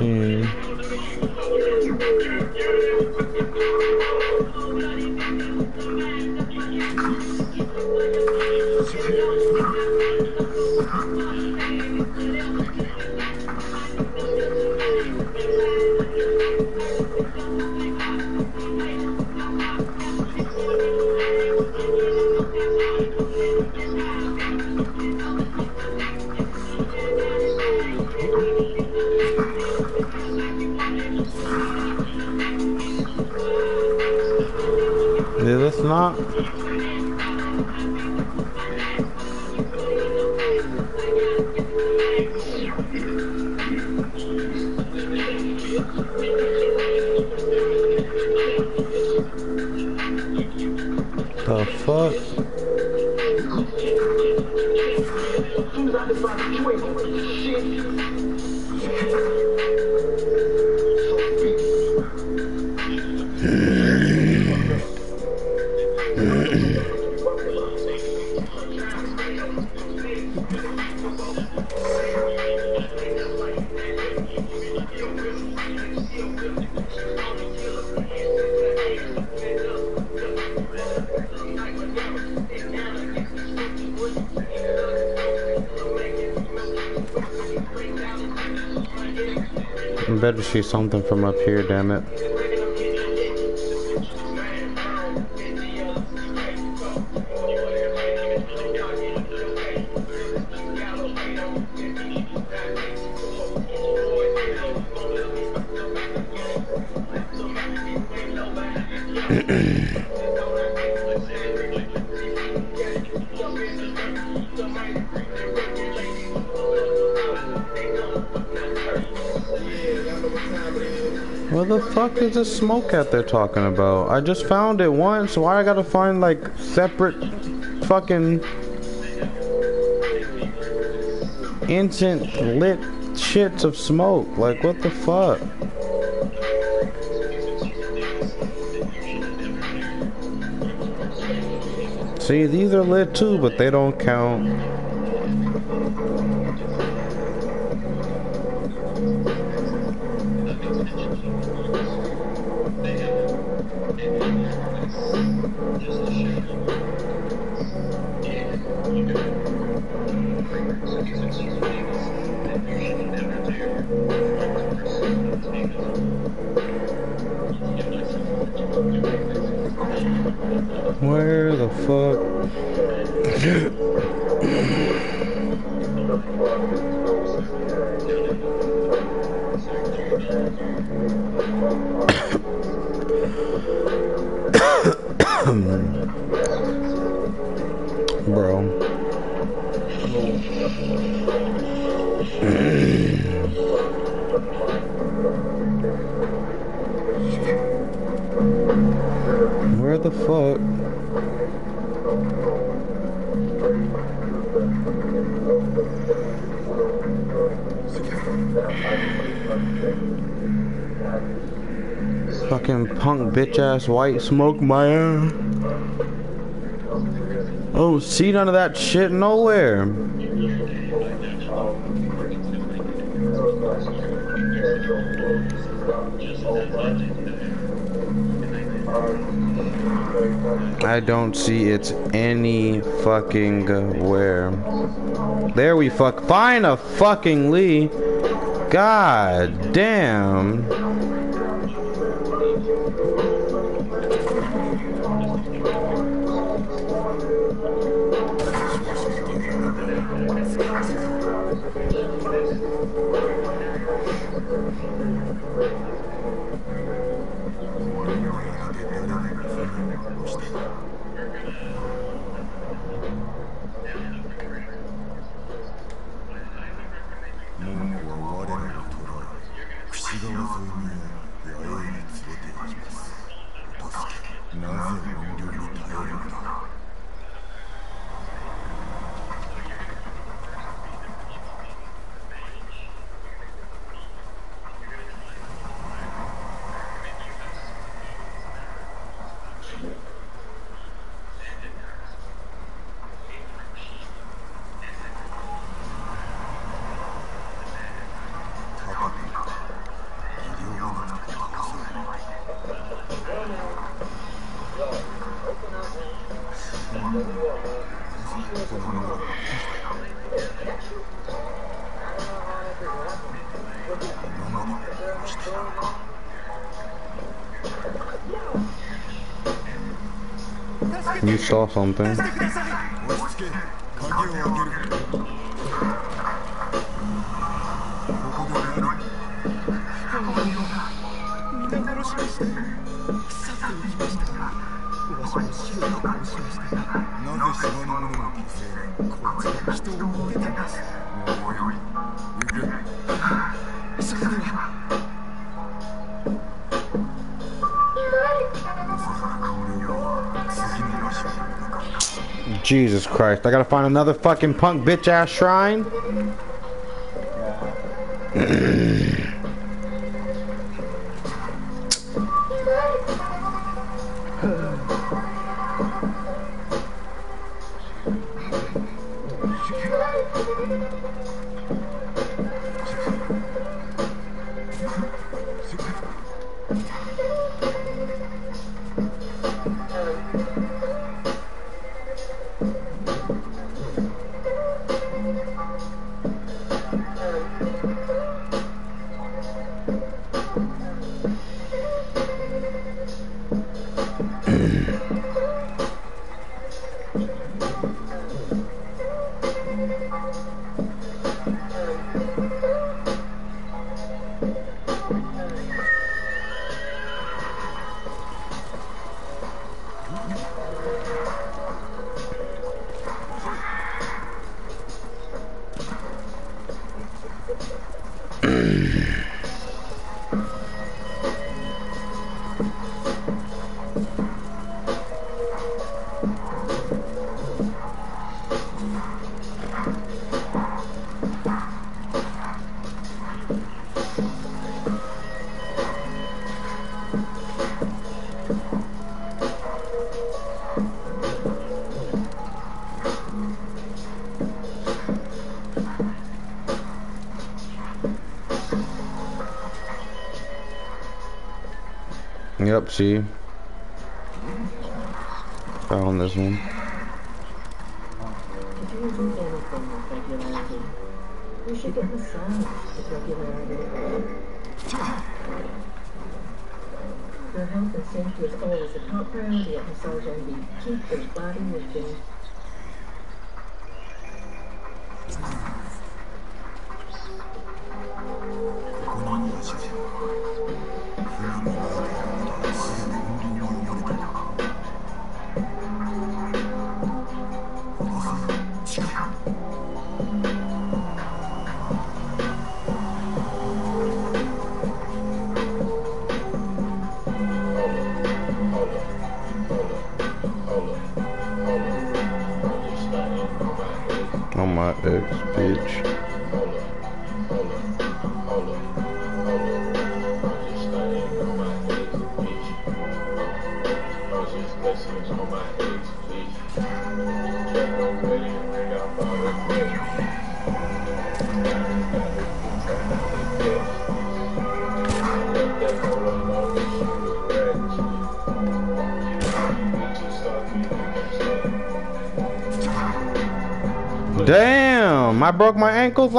again. Something from up here, damn it. Fuck is the smoke at they're talking about? I just found it once. Why I gotta find like separate fucking instant lit shits of smoke? Like what the fuck? See, these are lit too, but they don't count. Fuck? Fucking punk bitch ass white smoke my ass. Oh, see none of that shit nowhere. I don't see it's any fucking where. There we fuck. Find a fucking Lee. God damn. Saw something. Jesus Christ, I gotta find another fucking punk bitch ass shrine? Yep,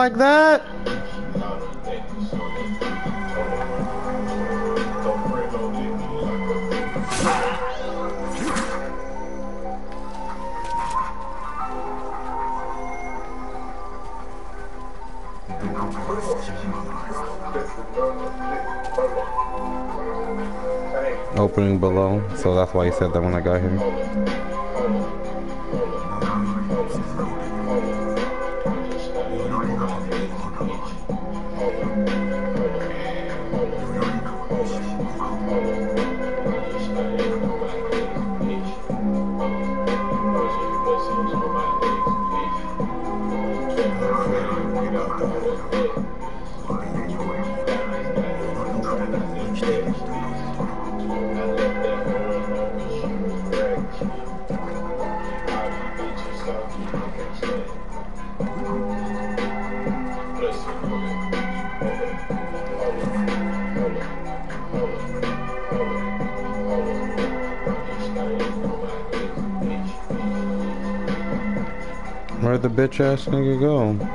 like that? Opening below, so that's why he said that when I got here. Bitch ass nigga go?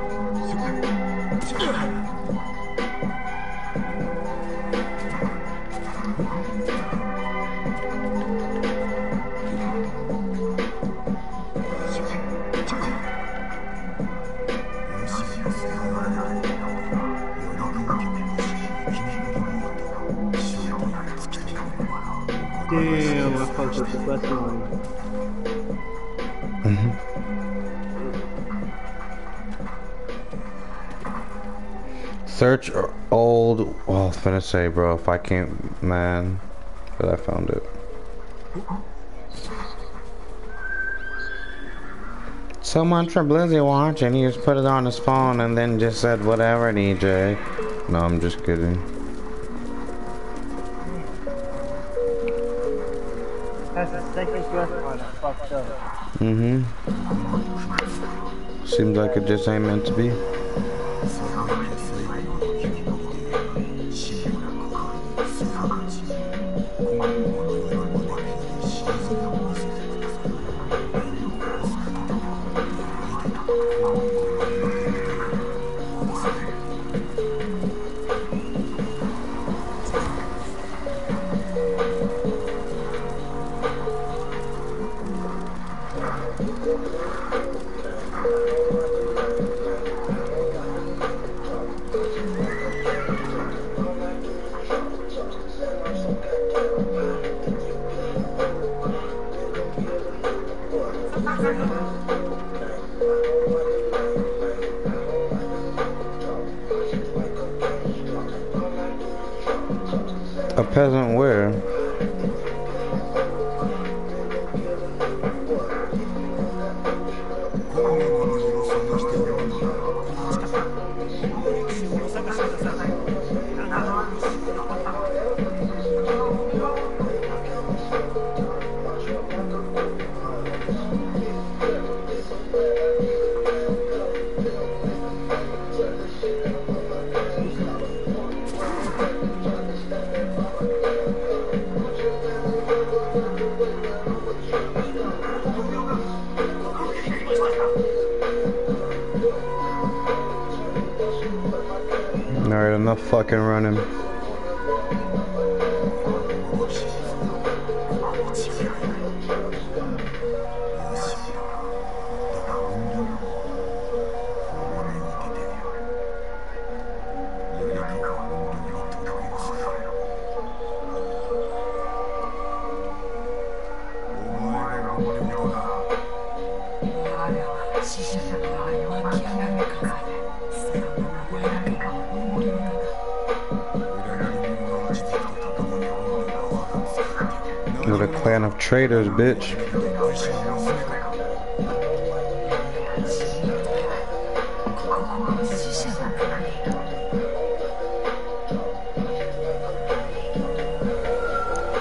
Gonna say, bro, if I can't, man, but I found it. Someone from Blizzy watching, he just put it on his phone and then just said whatever, DJ. No, I'm just kidding. That's the second best one. I fucked up. Mm-hmm. Seems like it just ain't meant to be. Traitors, bitch.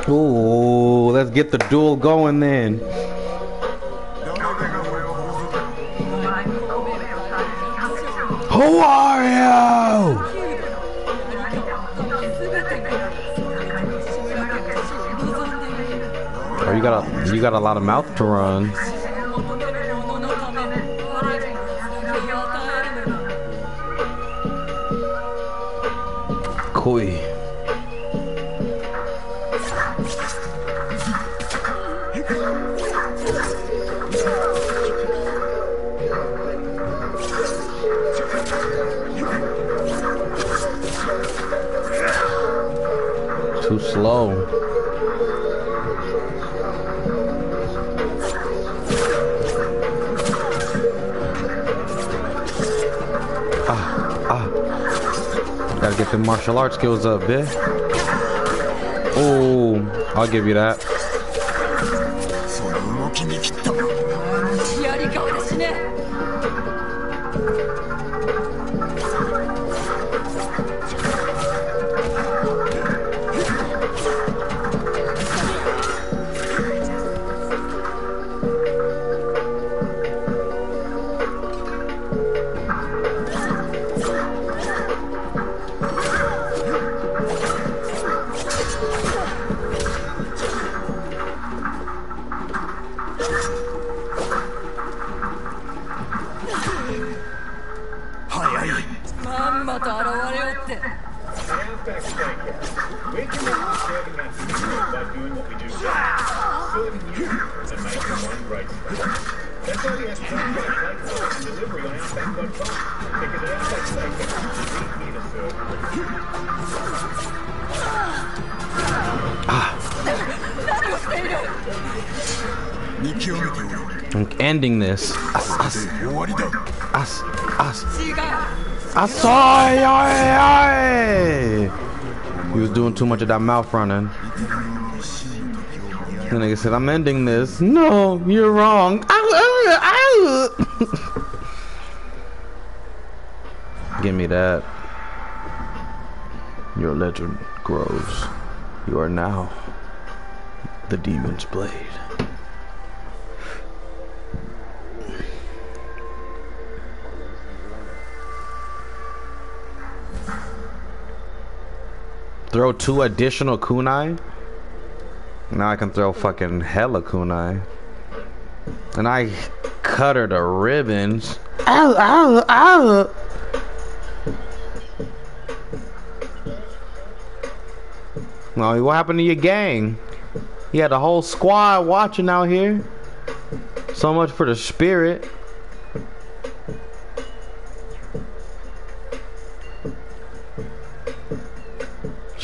Ooh, let's get the duel going then. Who you got a lot of mouth to run. The martial arts skills up, bitch. Oh, I'll give you that. ending this. He was doing too much of that mouth running. The nigga said, I'm ending this. No, you're wrong. Give me that. Your legend grows. You are now the demon's blade. Throw two additional kunai? Now I can throw fucking hella kunai. And I cut her to ribbons. Ow, ow, ow! No, what happened to your gang? You had a whole squad watching out here. So much for the spirit.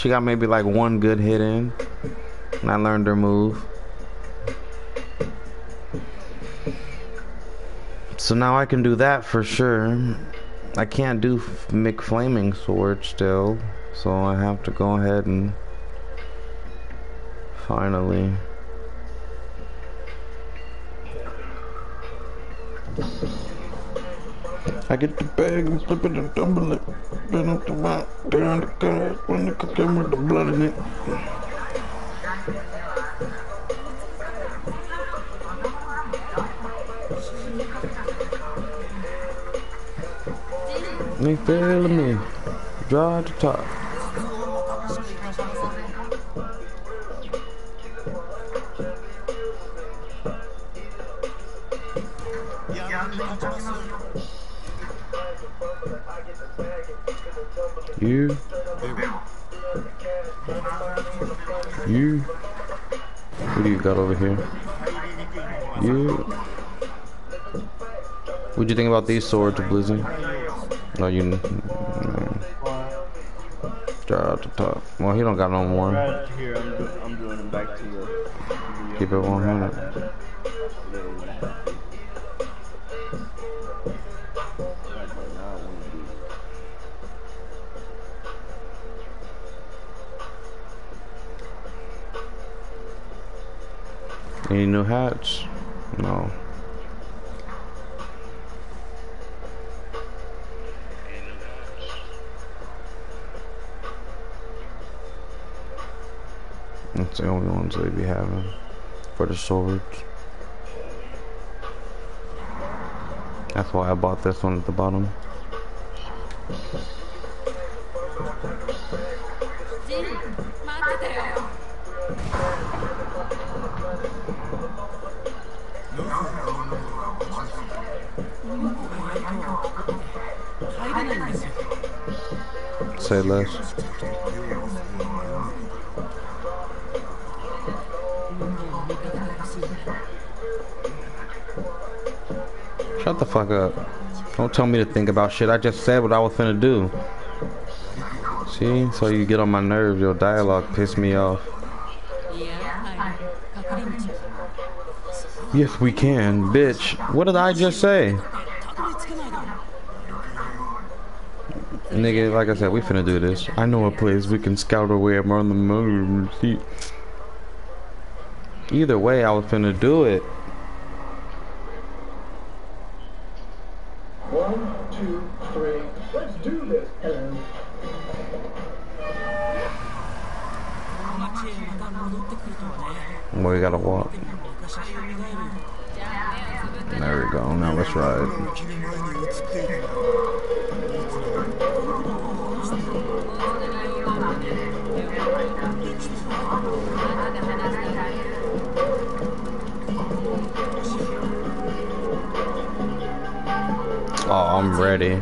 She got maybe like one good hit in. And I learned her move. So now I can do that for sure. I can't do McFlaming Sword still. So I have to go ahead and finally. I get the bag and flip it and tumble it. Then up the mount, down the car, when the cooking with the blood in it. Me feeling me, draw the top. You. You. What do you got over here? You. What'd you think about these swords, Blizzy? No, you. Draw at the top. Well, he don't got no more. Right here, I'm, I'm doing them back to the. Keep it 100. Any new hats? No. That's the only ones they be having for the swords. That's why I bought this one at the bottom. Say less. Shut the fuck up. Don't tell me to think about shit. I just said what I was finna do. See? So you get on my nerves. Your dialogue pissed me off. Yes, we can. Bitch. What did I just say? Nigga, like I said, we finna do this. I know a place we can scout our way around the moon. See? Either way, I was finna do it. One, two, three. Let's do this. Hello. We gotta walk. There we go. Now let's ride. Oh, I'm ready.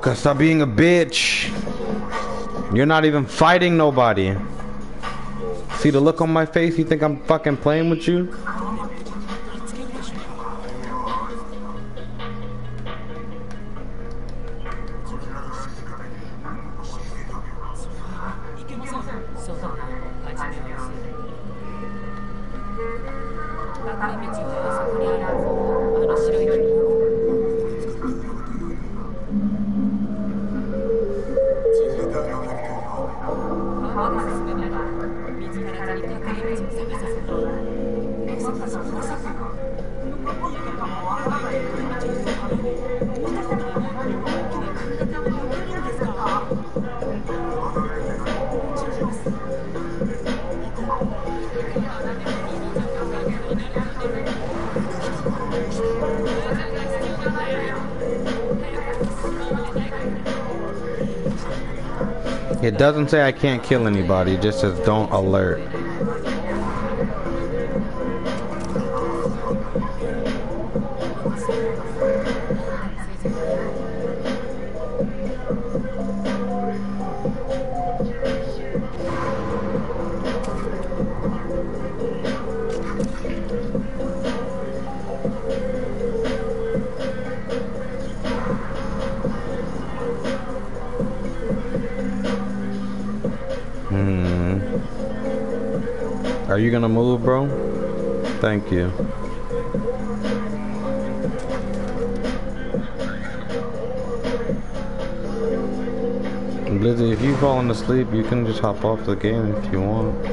Taka, stop being a bitch. You're not even fighting nobody. See the look on my face? You think I'm fucking playing with you? Say I can't kill anybody, just says don't alert. Thank you. Lizzie, if you falling asleep, you can just hop off the game if you want.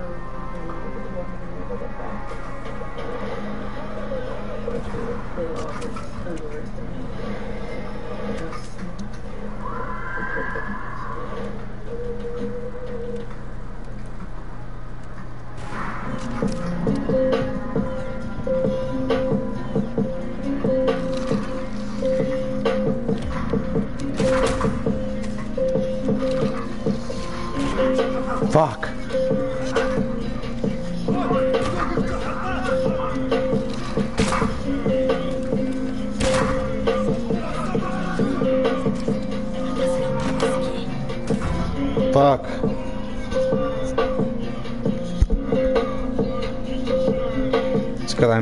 for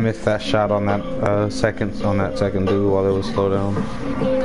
missed that shot on that uh, second on that second dude while it was slow down.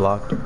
blocked.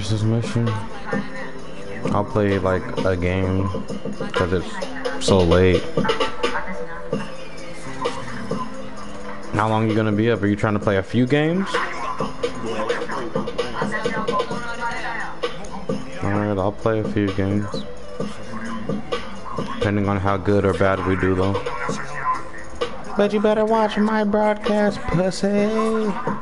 Finish this mission. I'll play like a game because it's so late. How long are you gonna be up? Are you trying to play a few games? Alright, I'll play a few games. Depending on how good or bad we do though. But you better watch my broadcast, pussy.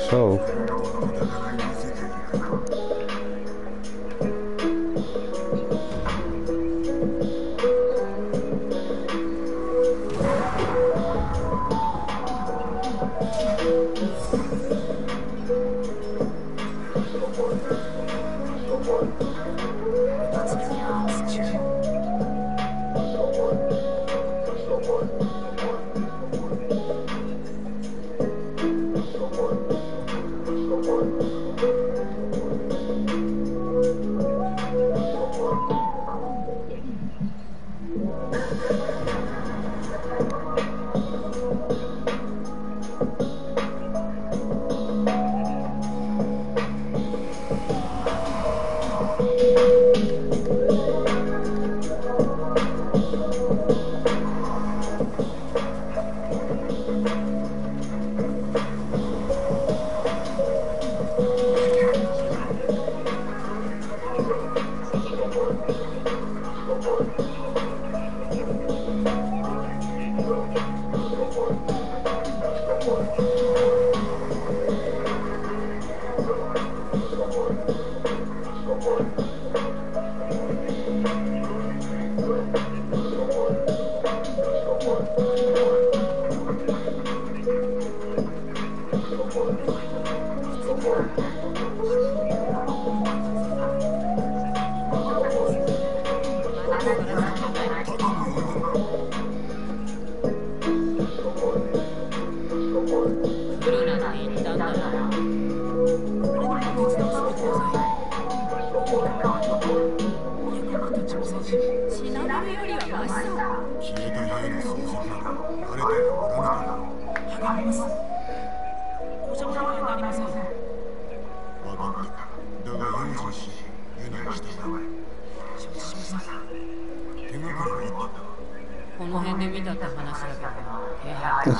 Myself.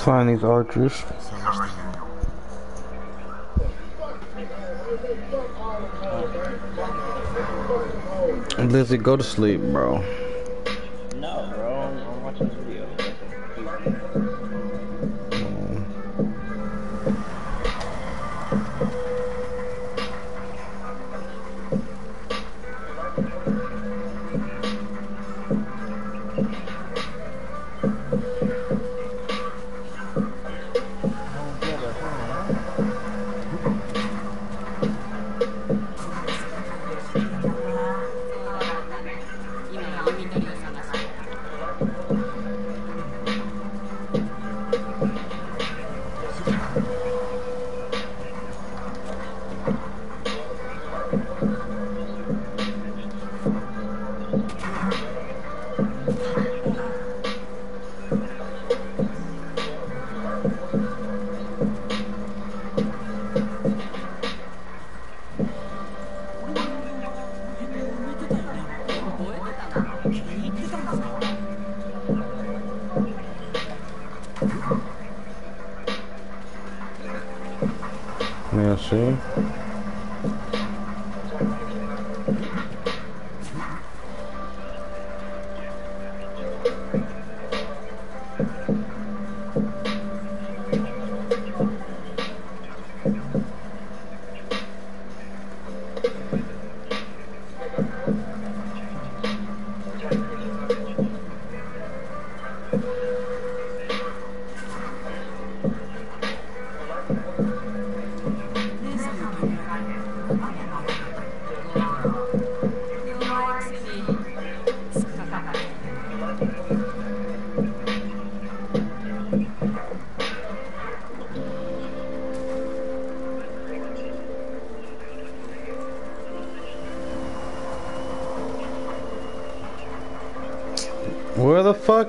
Find these archers. Lizzie, go to sleep, bro.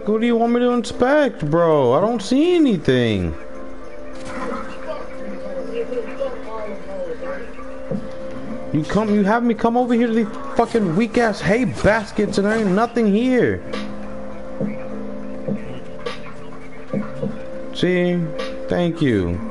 Fuck? What do you want me to inspect, bro? I don't see anything. You come, you have me come over here to these fucking weak ass hay baskets and there ain't nothing here. See? Thank you.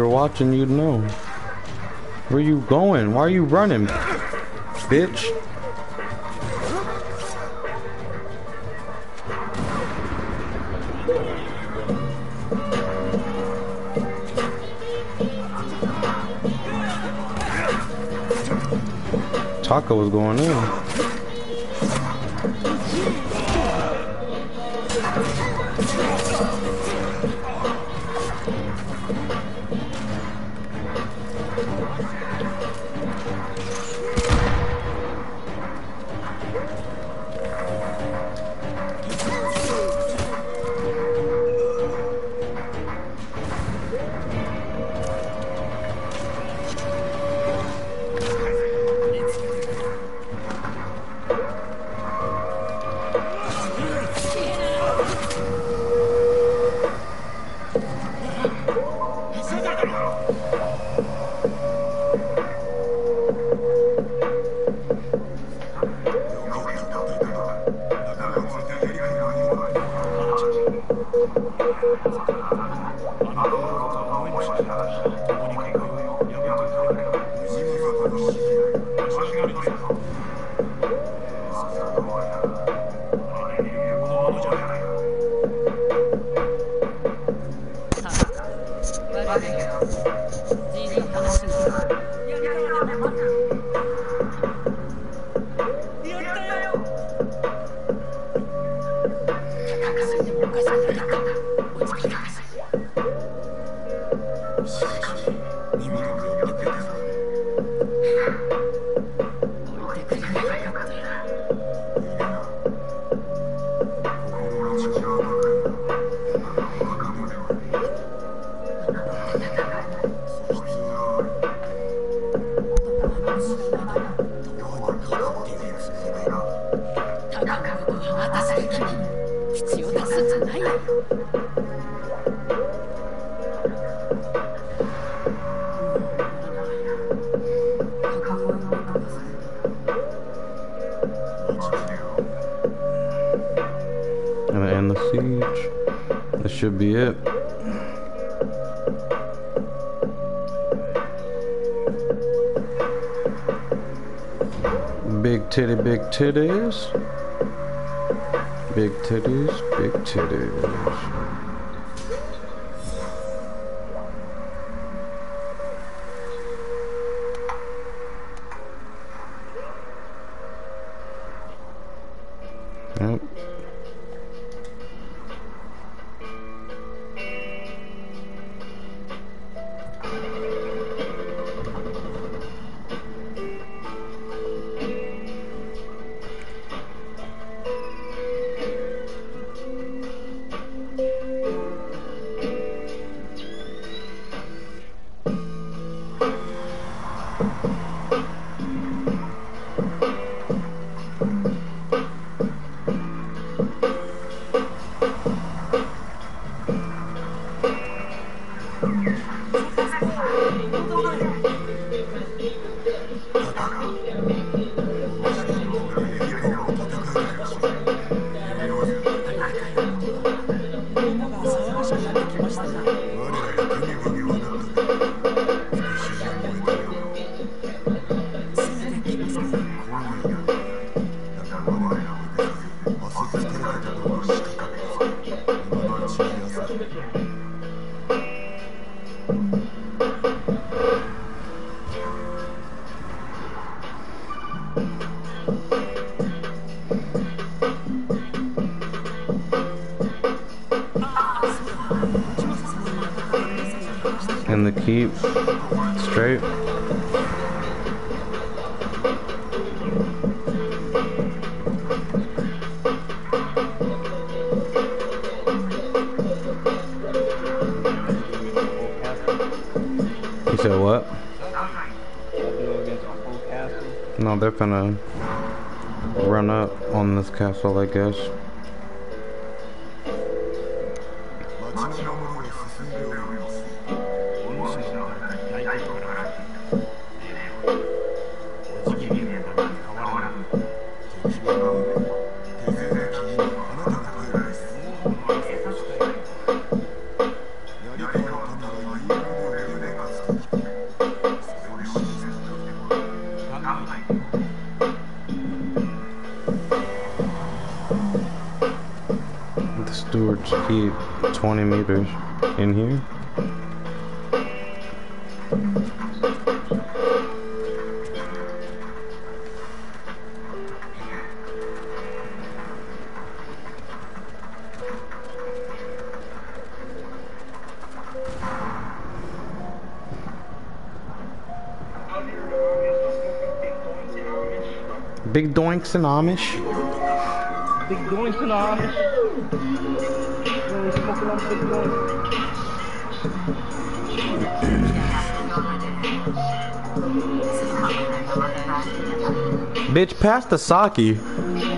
were watching, you'd know. Where you going? Why are you running, bitch? Taka was going in. titties. Big titties, big titties. gonna run up on this castle, I guess. Amish? Big joints in the Amish. Bitch, pass the sake.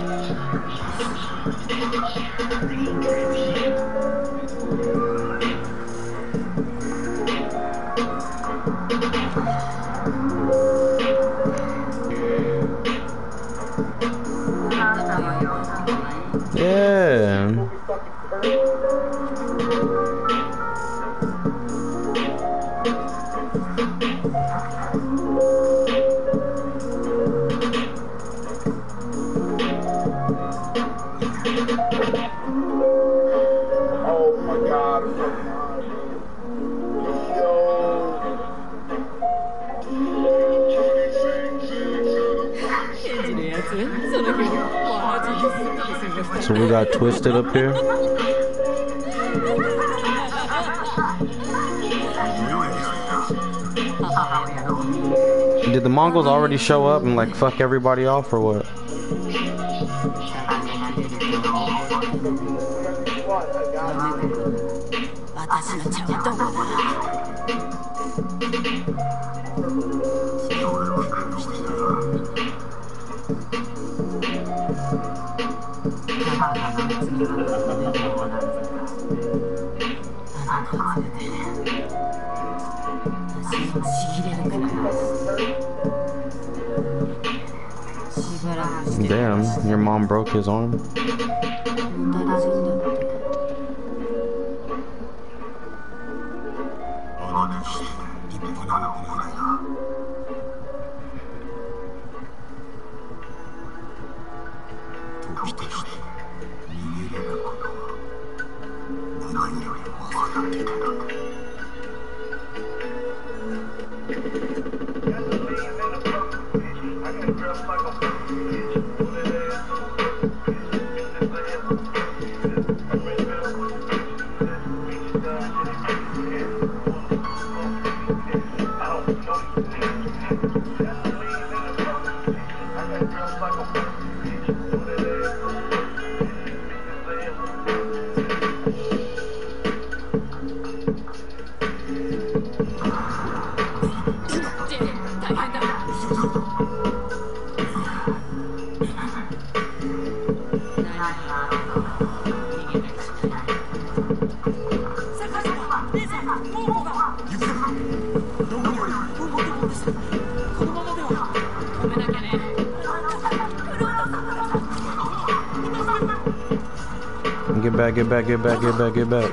We got twisted up here? Did the Mongols already show up and like fuck everybody off or what? Your mom broke his arm? Back, get back, get back, get back, get back.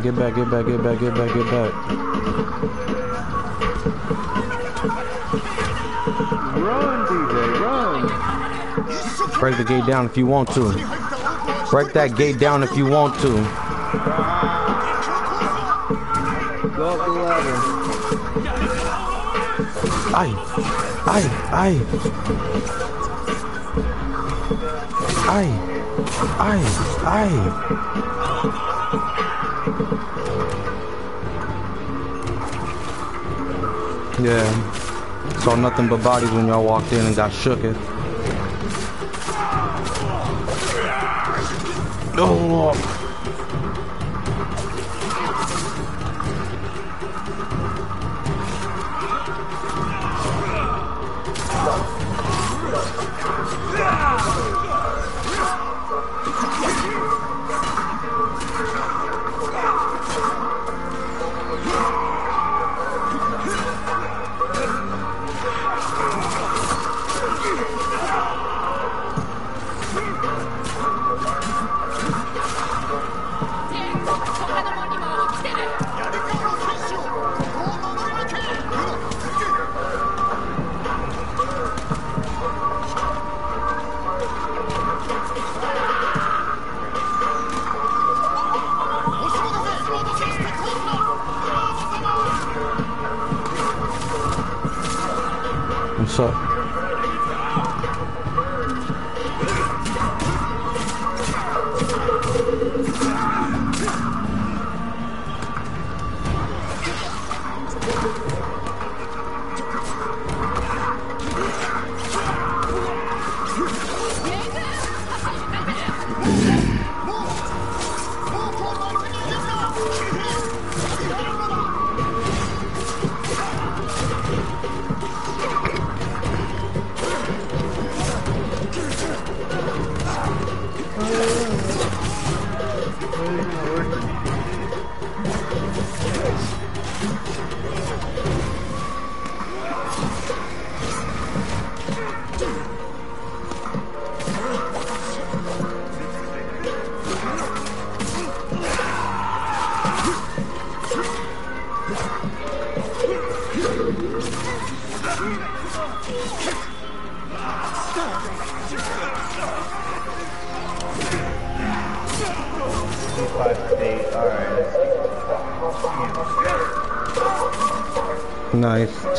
Get back, get back, get back, get back, get back. Run, DJ, run. Break the gate down if you want to. Break that gate down if you want to. Go up the ladder. Aye, aye, aye. Aye, aye, aye. Yeah. Saw nothing but bodies when y'all walked in and got shook it. Oh.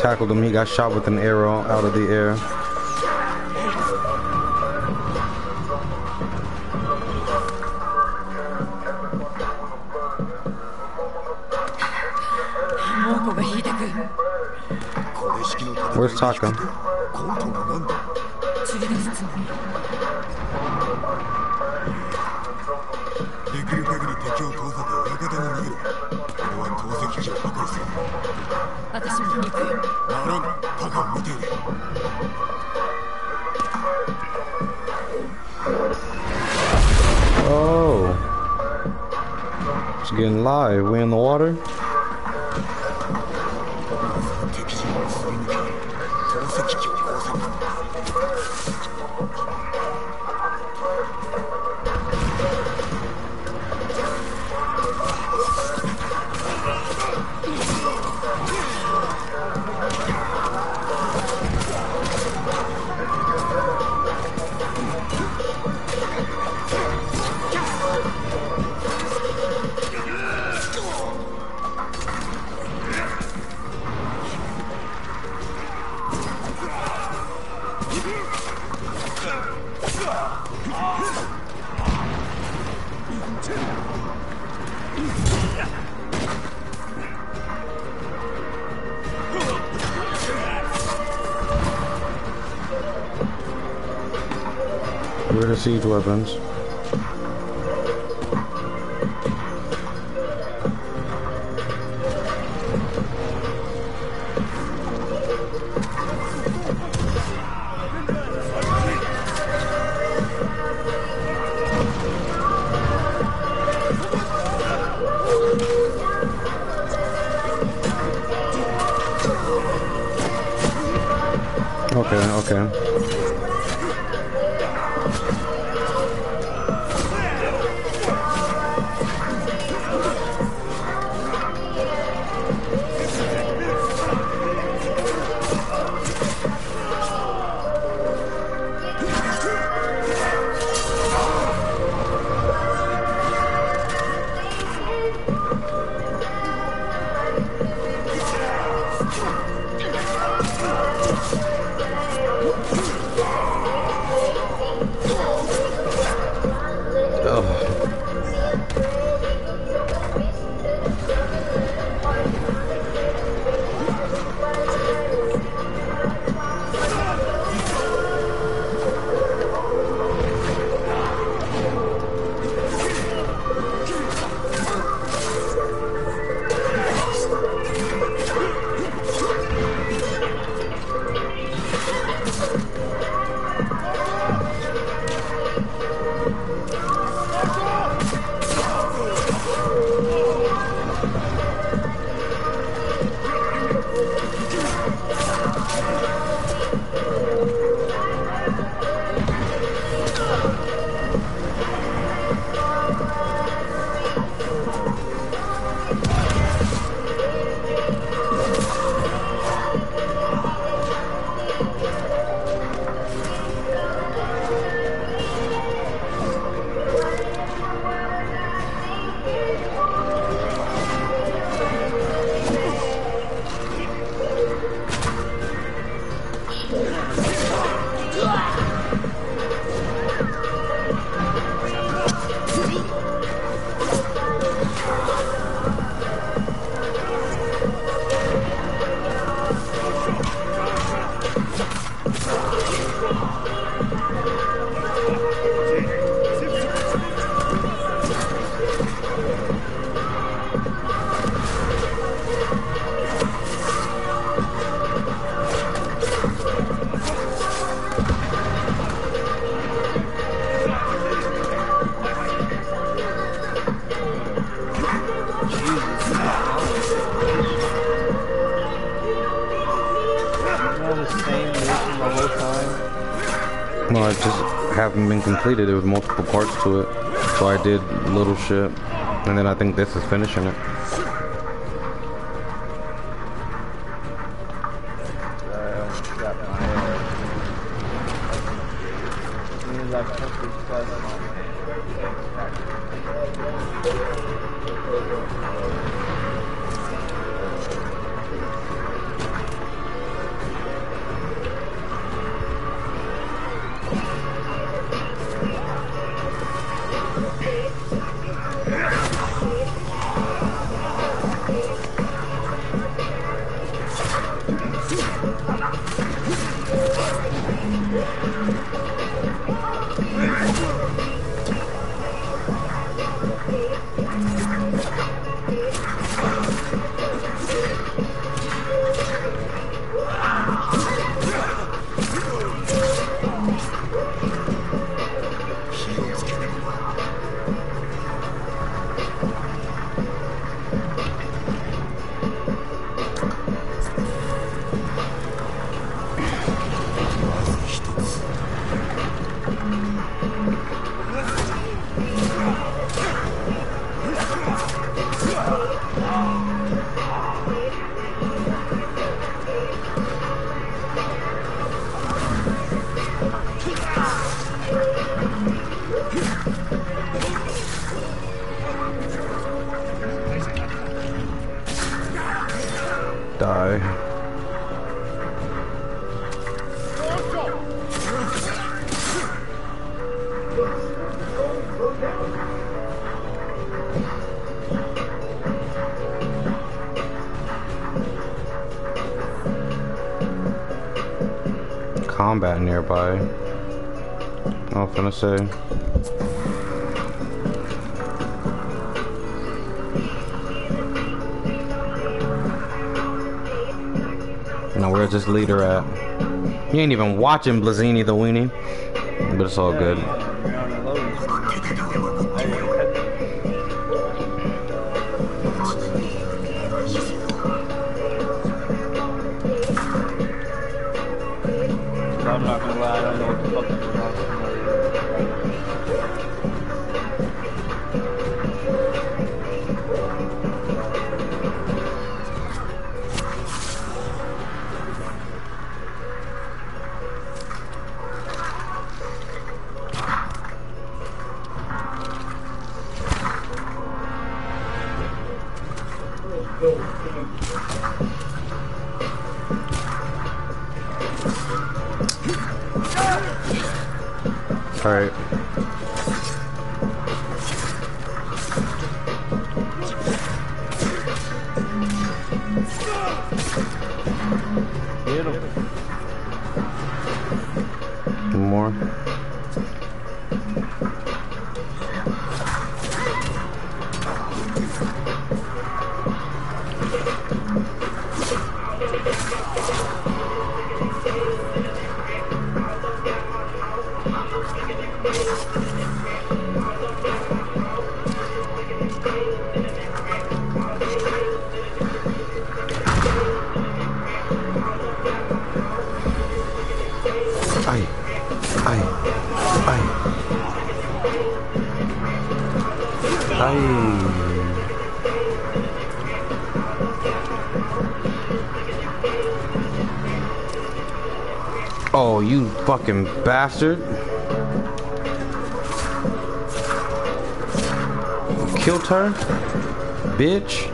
Tackled him. He got shot with an arrow out of the air. Where's Taka? 그럼다가오면되 리. Siege weapons? Haven't been completed. There was multiple parts to it. So I did little shit. And then I think this is finishing it. Combat nearby. I was gonna say. Now where's this leader at? He ain't even watching Blazini the weenie. But it's all good. Fucking bastard. Killed her? Bitch.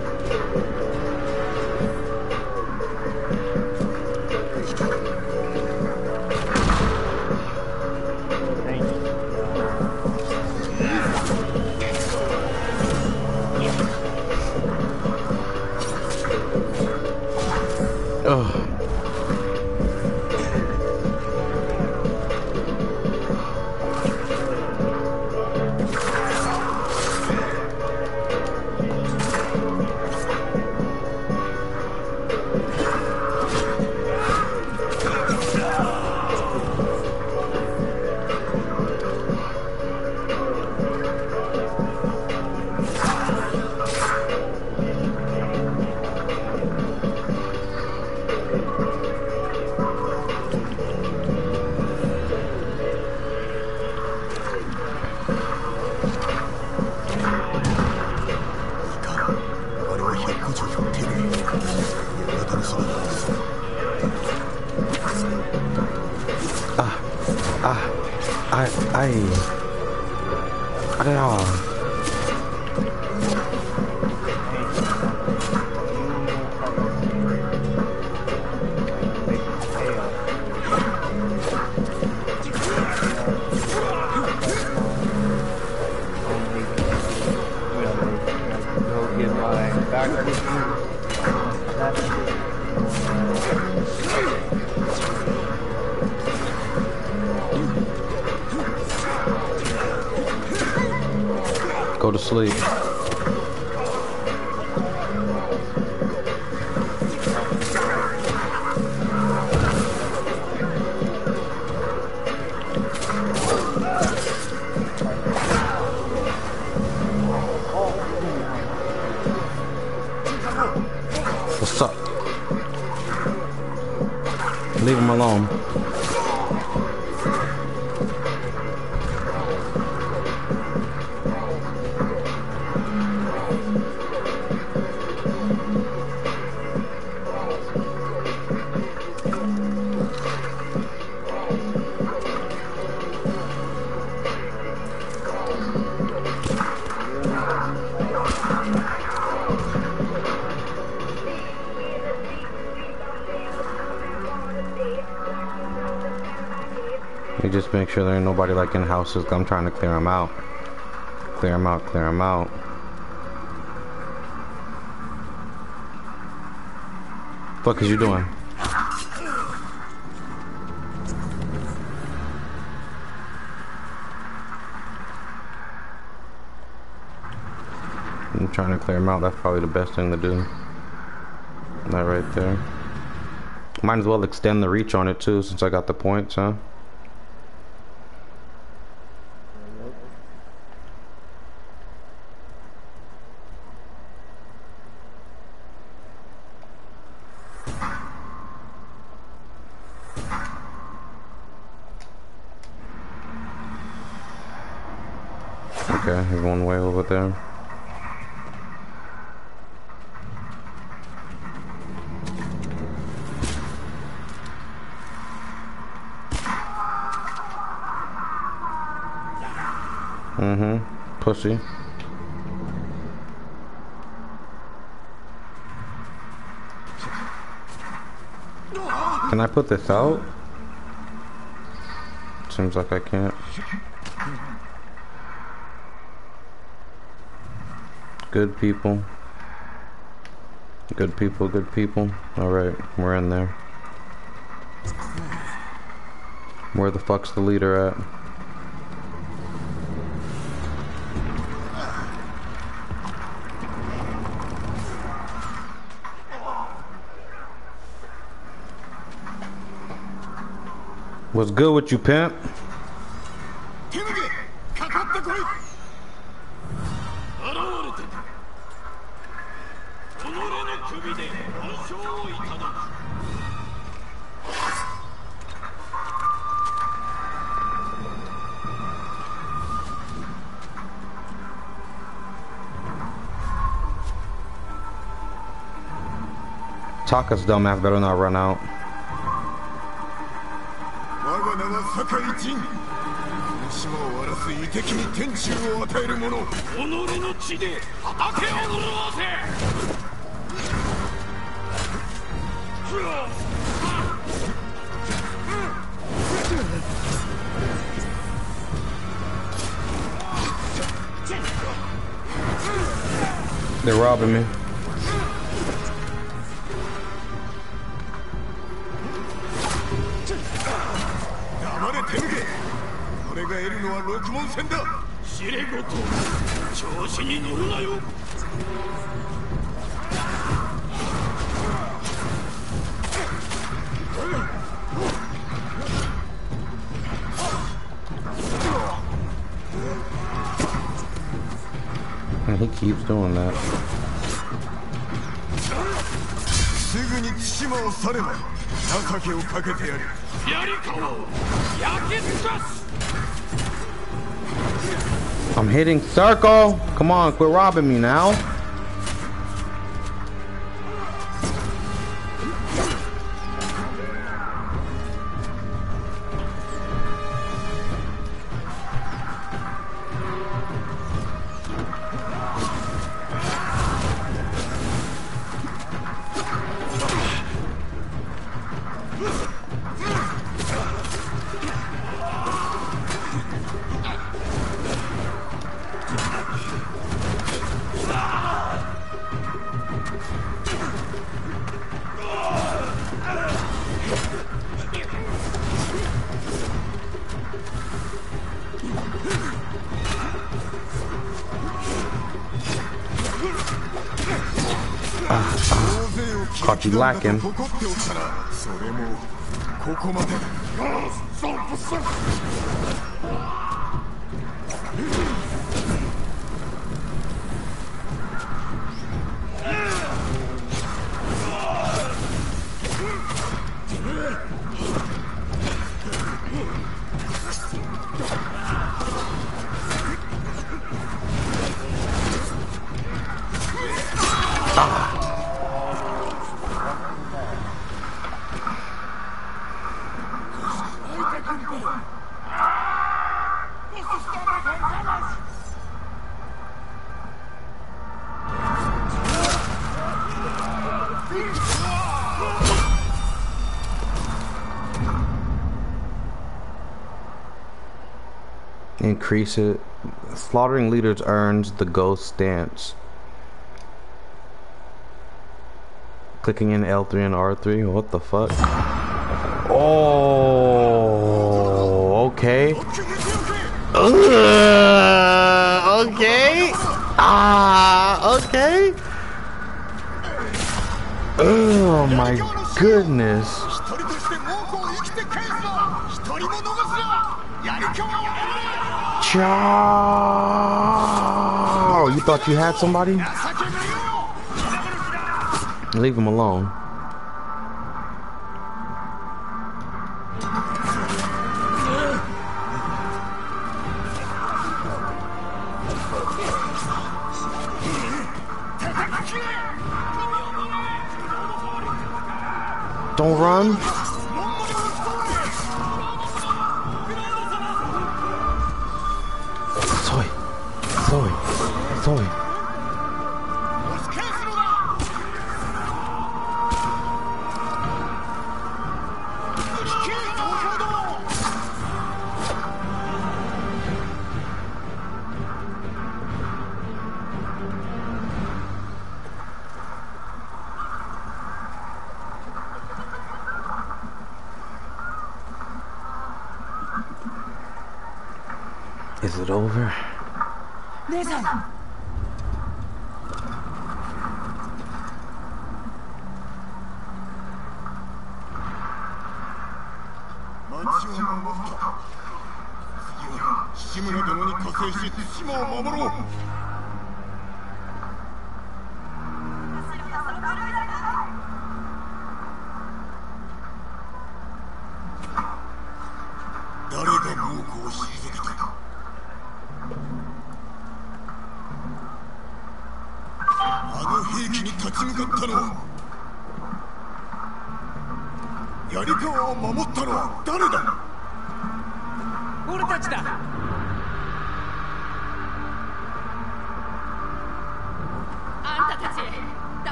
I'm trying to clear them out. Clear them out, clear them out. Fuck is you doing? I'm trying to clear them out. That's probably the best thing to do. That right there. Might as well extend the reach on it too, since I got the points, huh? Okay, he's one way over there. Mm-hmm. Pussy. Can I put this out? Seems like I can't. Good people. Good people, good people. Alright, we're in there. Where the fuck's the leader at? What's good with you, pimp? Taka's dumbass better not run out. が名は酒井仁この島を荒らす遺敵に天誅を与える者己の血で畑を潤せ They're robbing me. 知れごと調子に乗るなよ。He keeps doing that. すぐに対馬を去れば情けをかけてやる。槍川を焼き尽かす I'm hitting circle. Come on, quit robbing me now. You lacking. It. Slaughtering leaders earns the ghost stance. Clicking in L3 and R3. What the fuck? Oh, okay. Okay. Ah, okay. Oh my goodness. Chow! You thought you had somebody? Leave him alone. Don't run.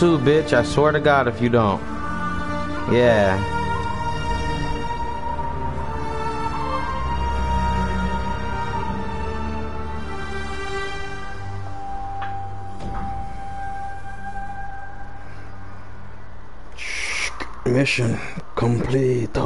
Bow to, bitch. I swear to God if you don't. Yeah. Mission complete.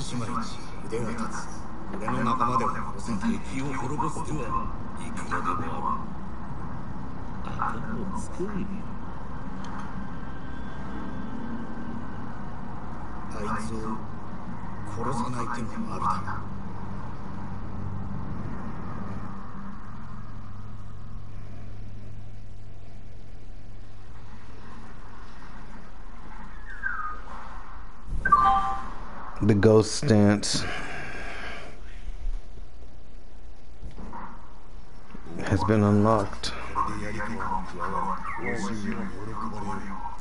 ジンは対馬一腕が立つ俺の仲間では殺せない敵を滅ぼす手はいくらでもある頭をつけあいつを殺さない手もあるだろう。The ghost stance has been unlocked.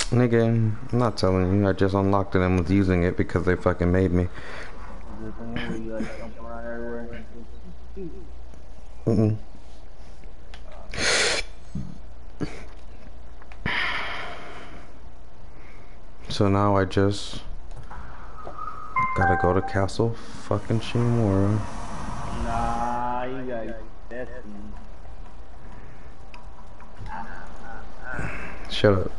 Nigga, I'm not telling you. I just unlocked it and was using it because they fucking made me. Everywhere. Mm-mm. So now I just Gotta go to Castle fucking Shimura. Nah, you got testing. Shut up.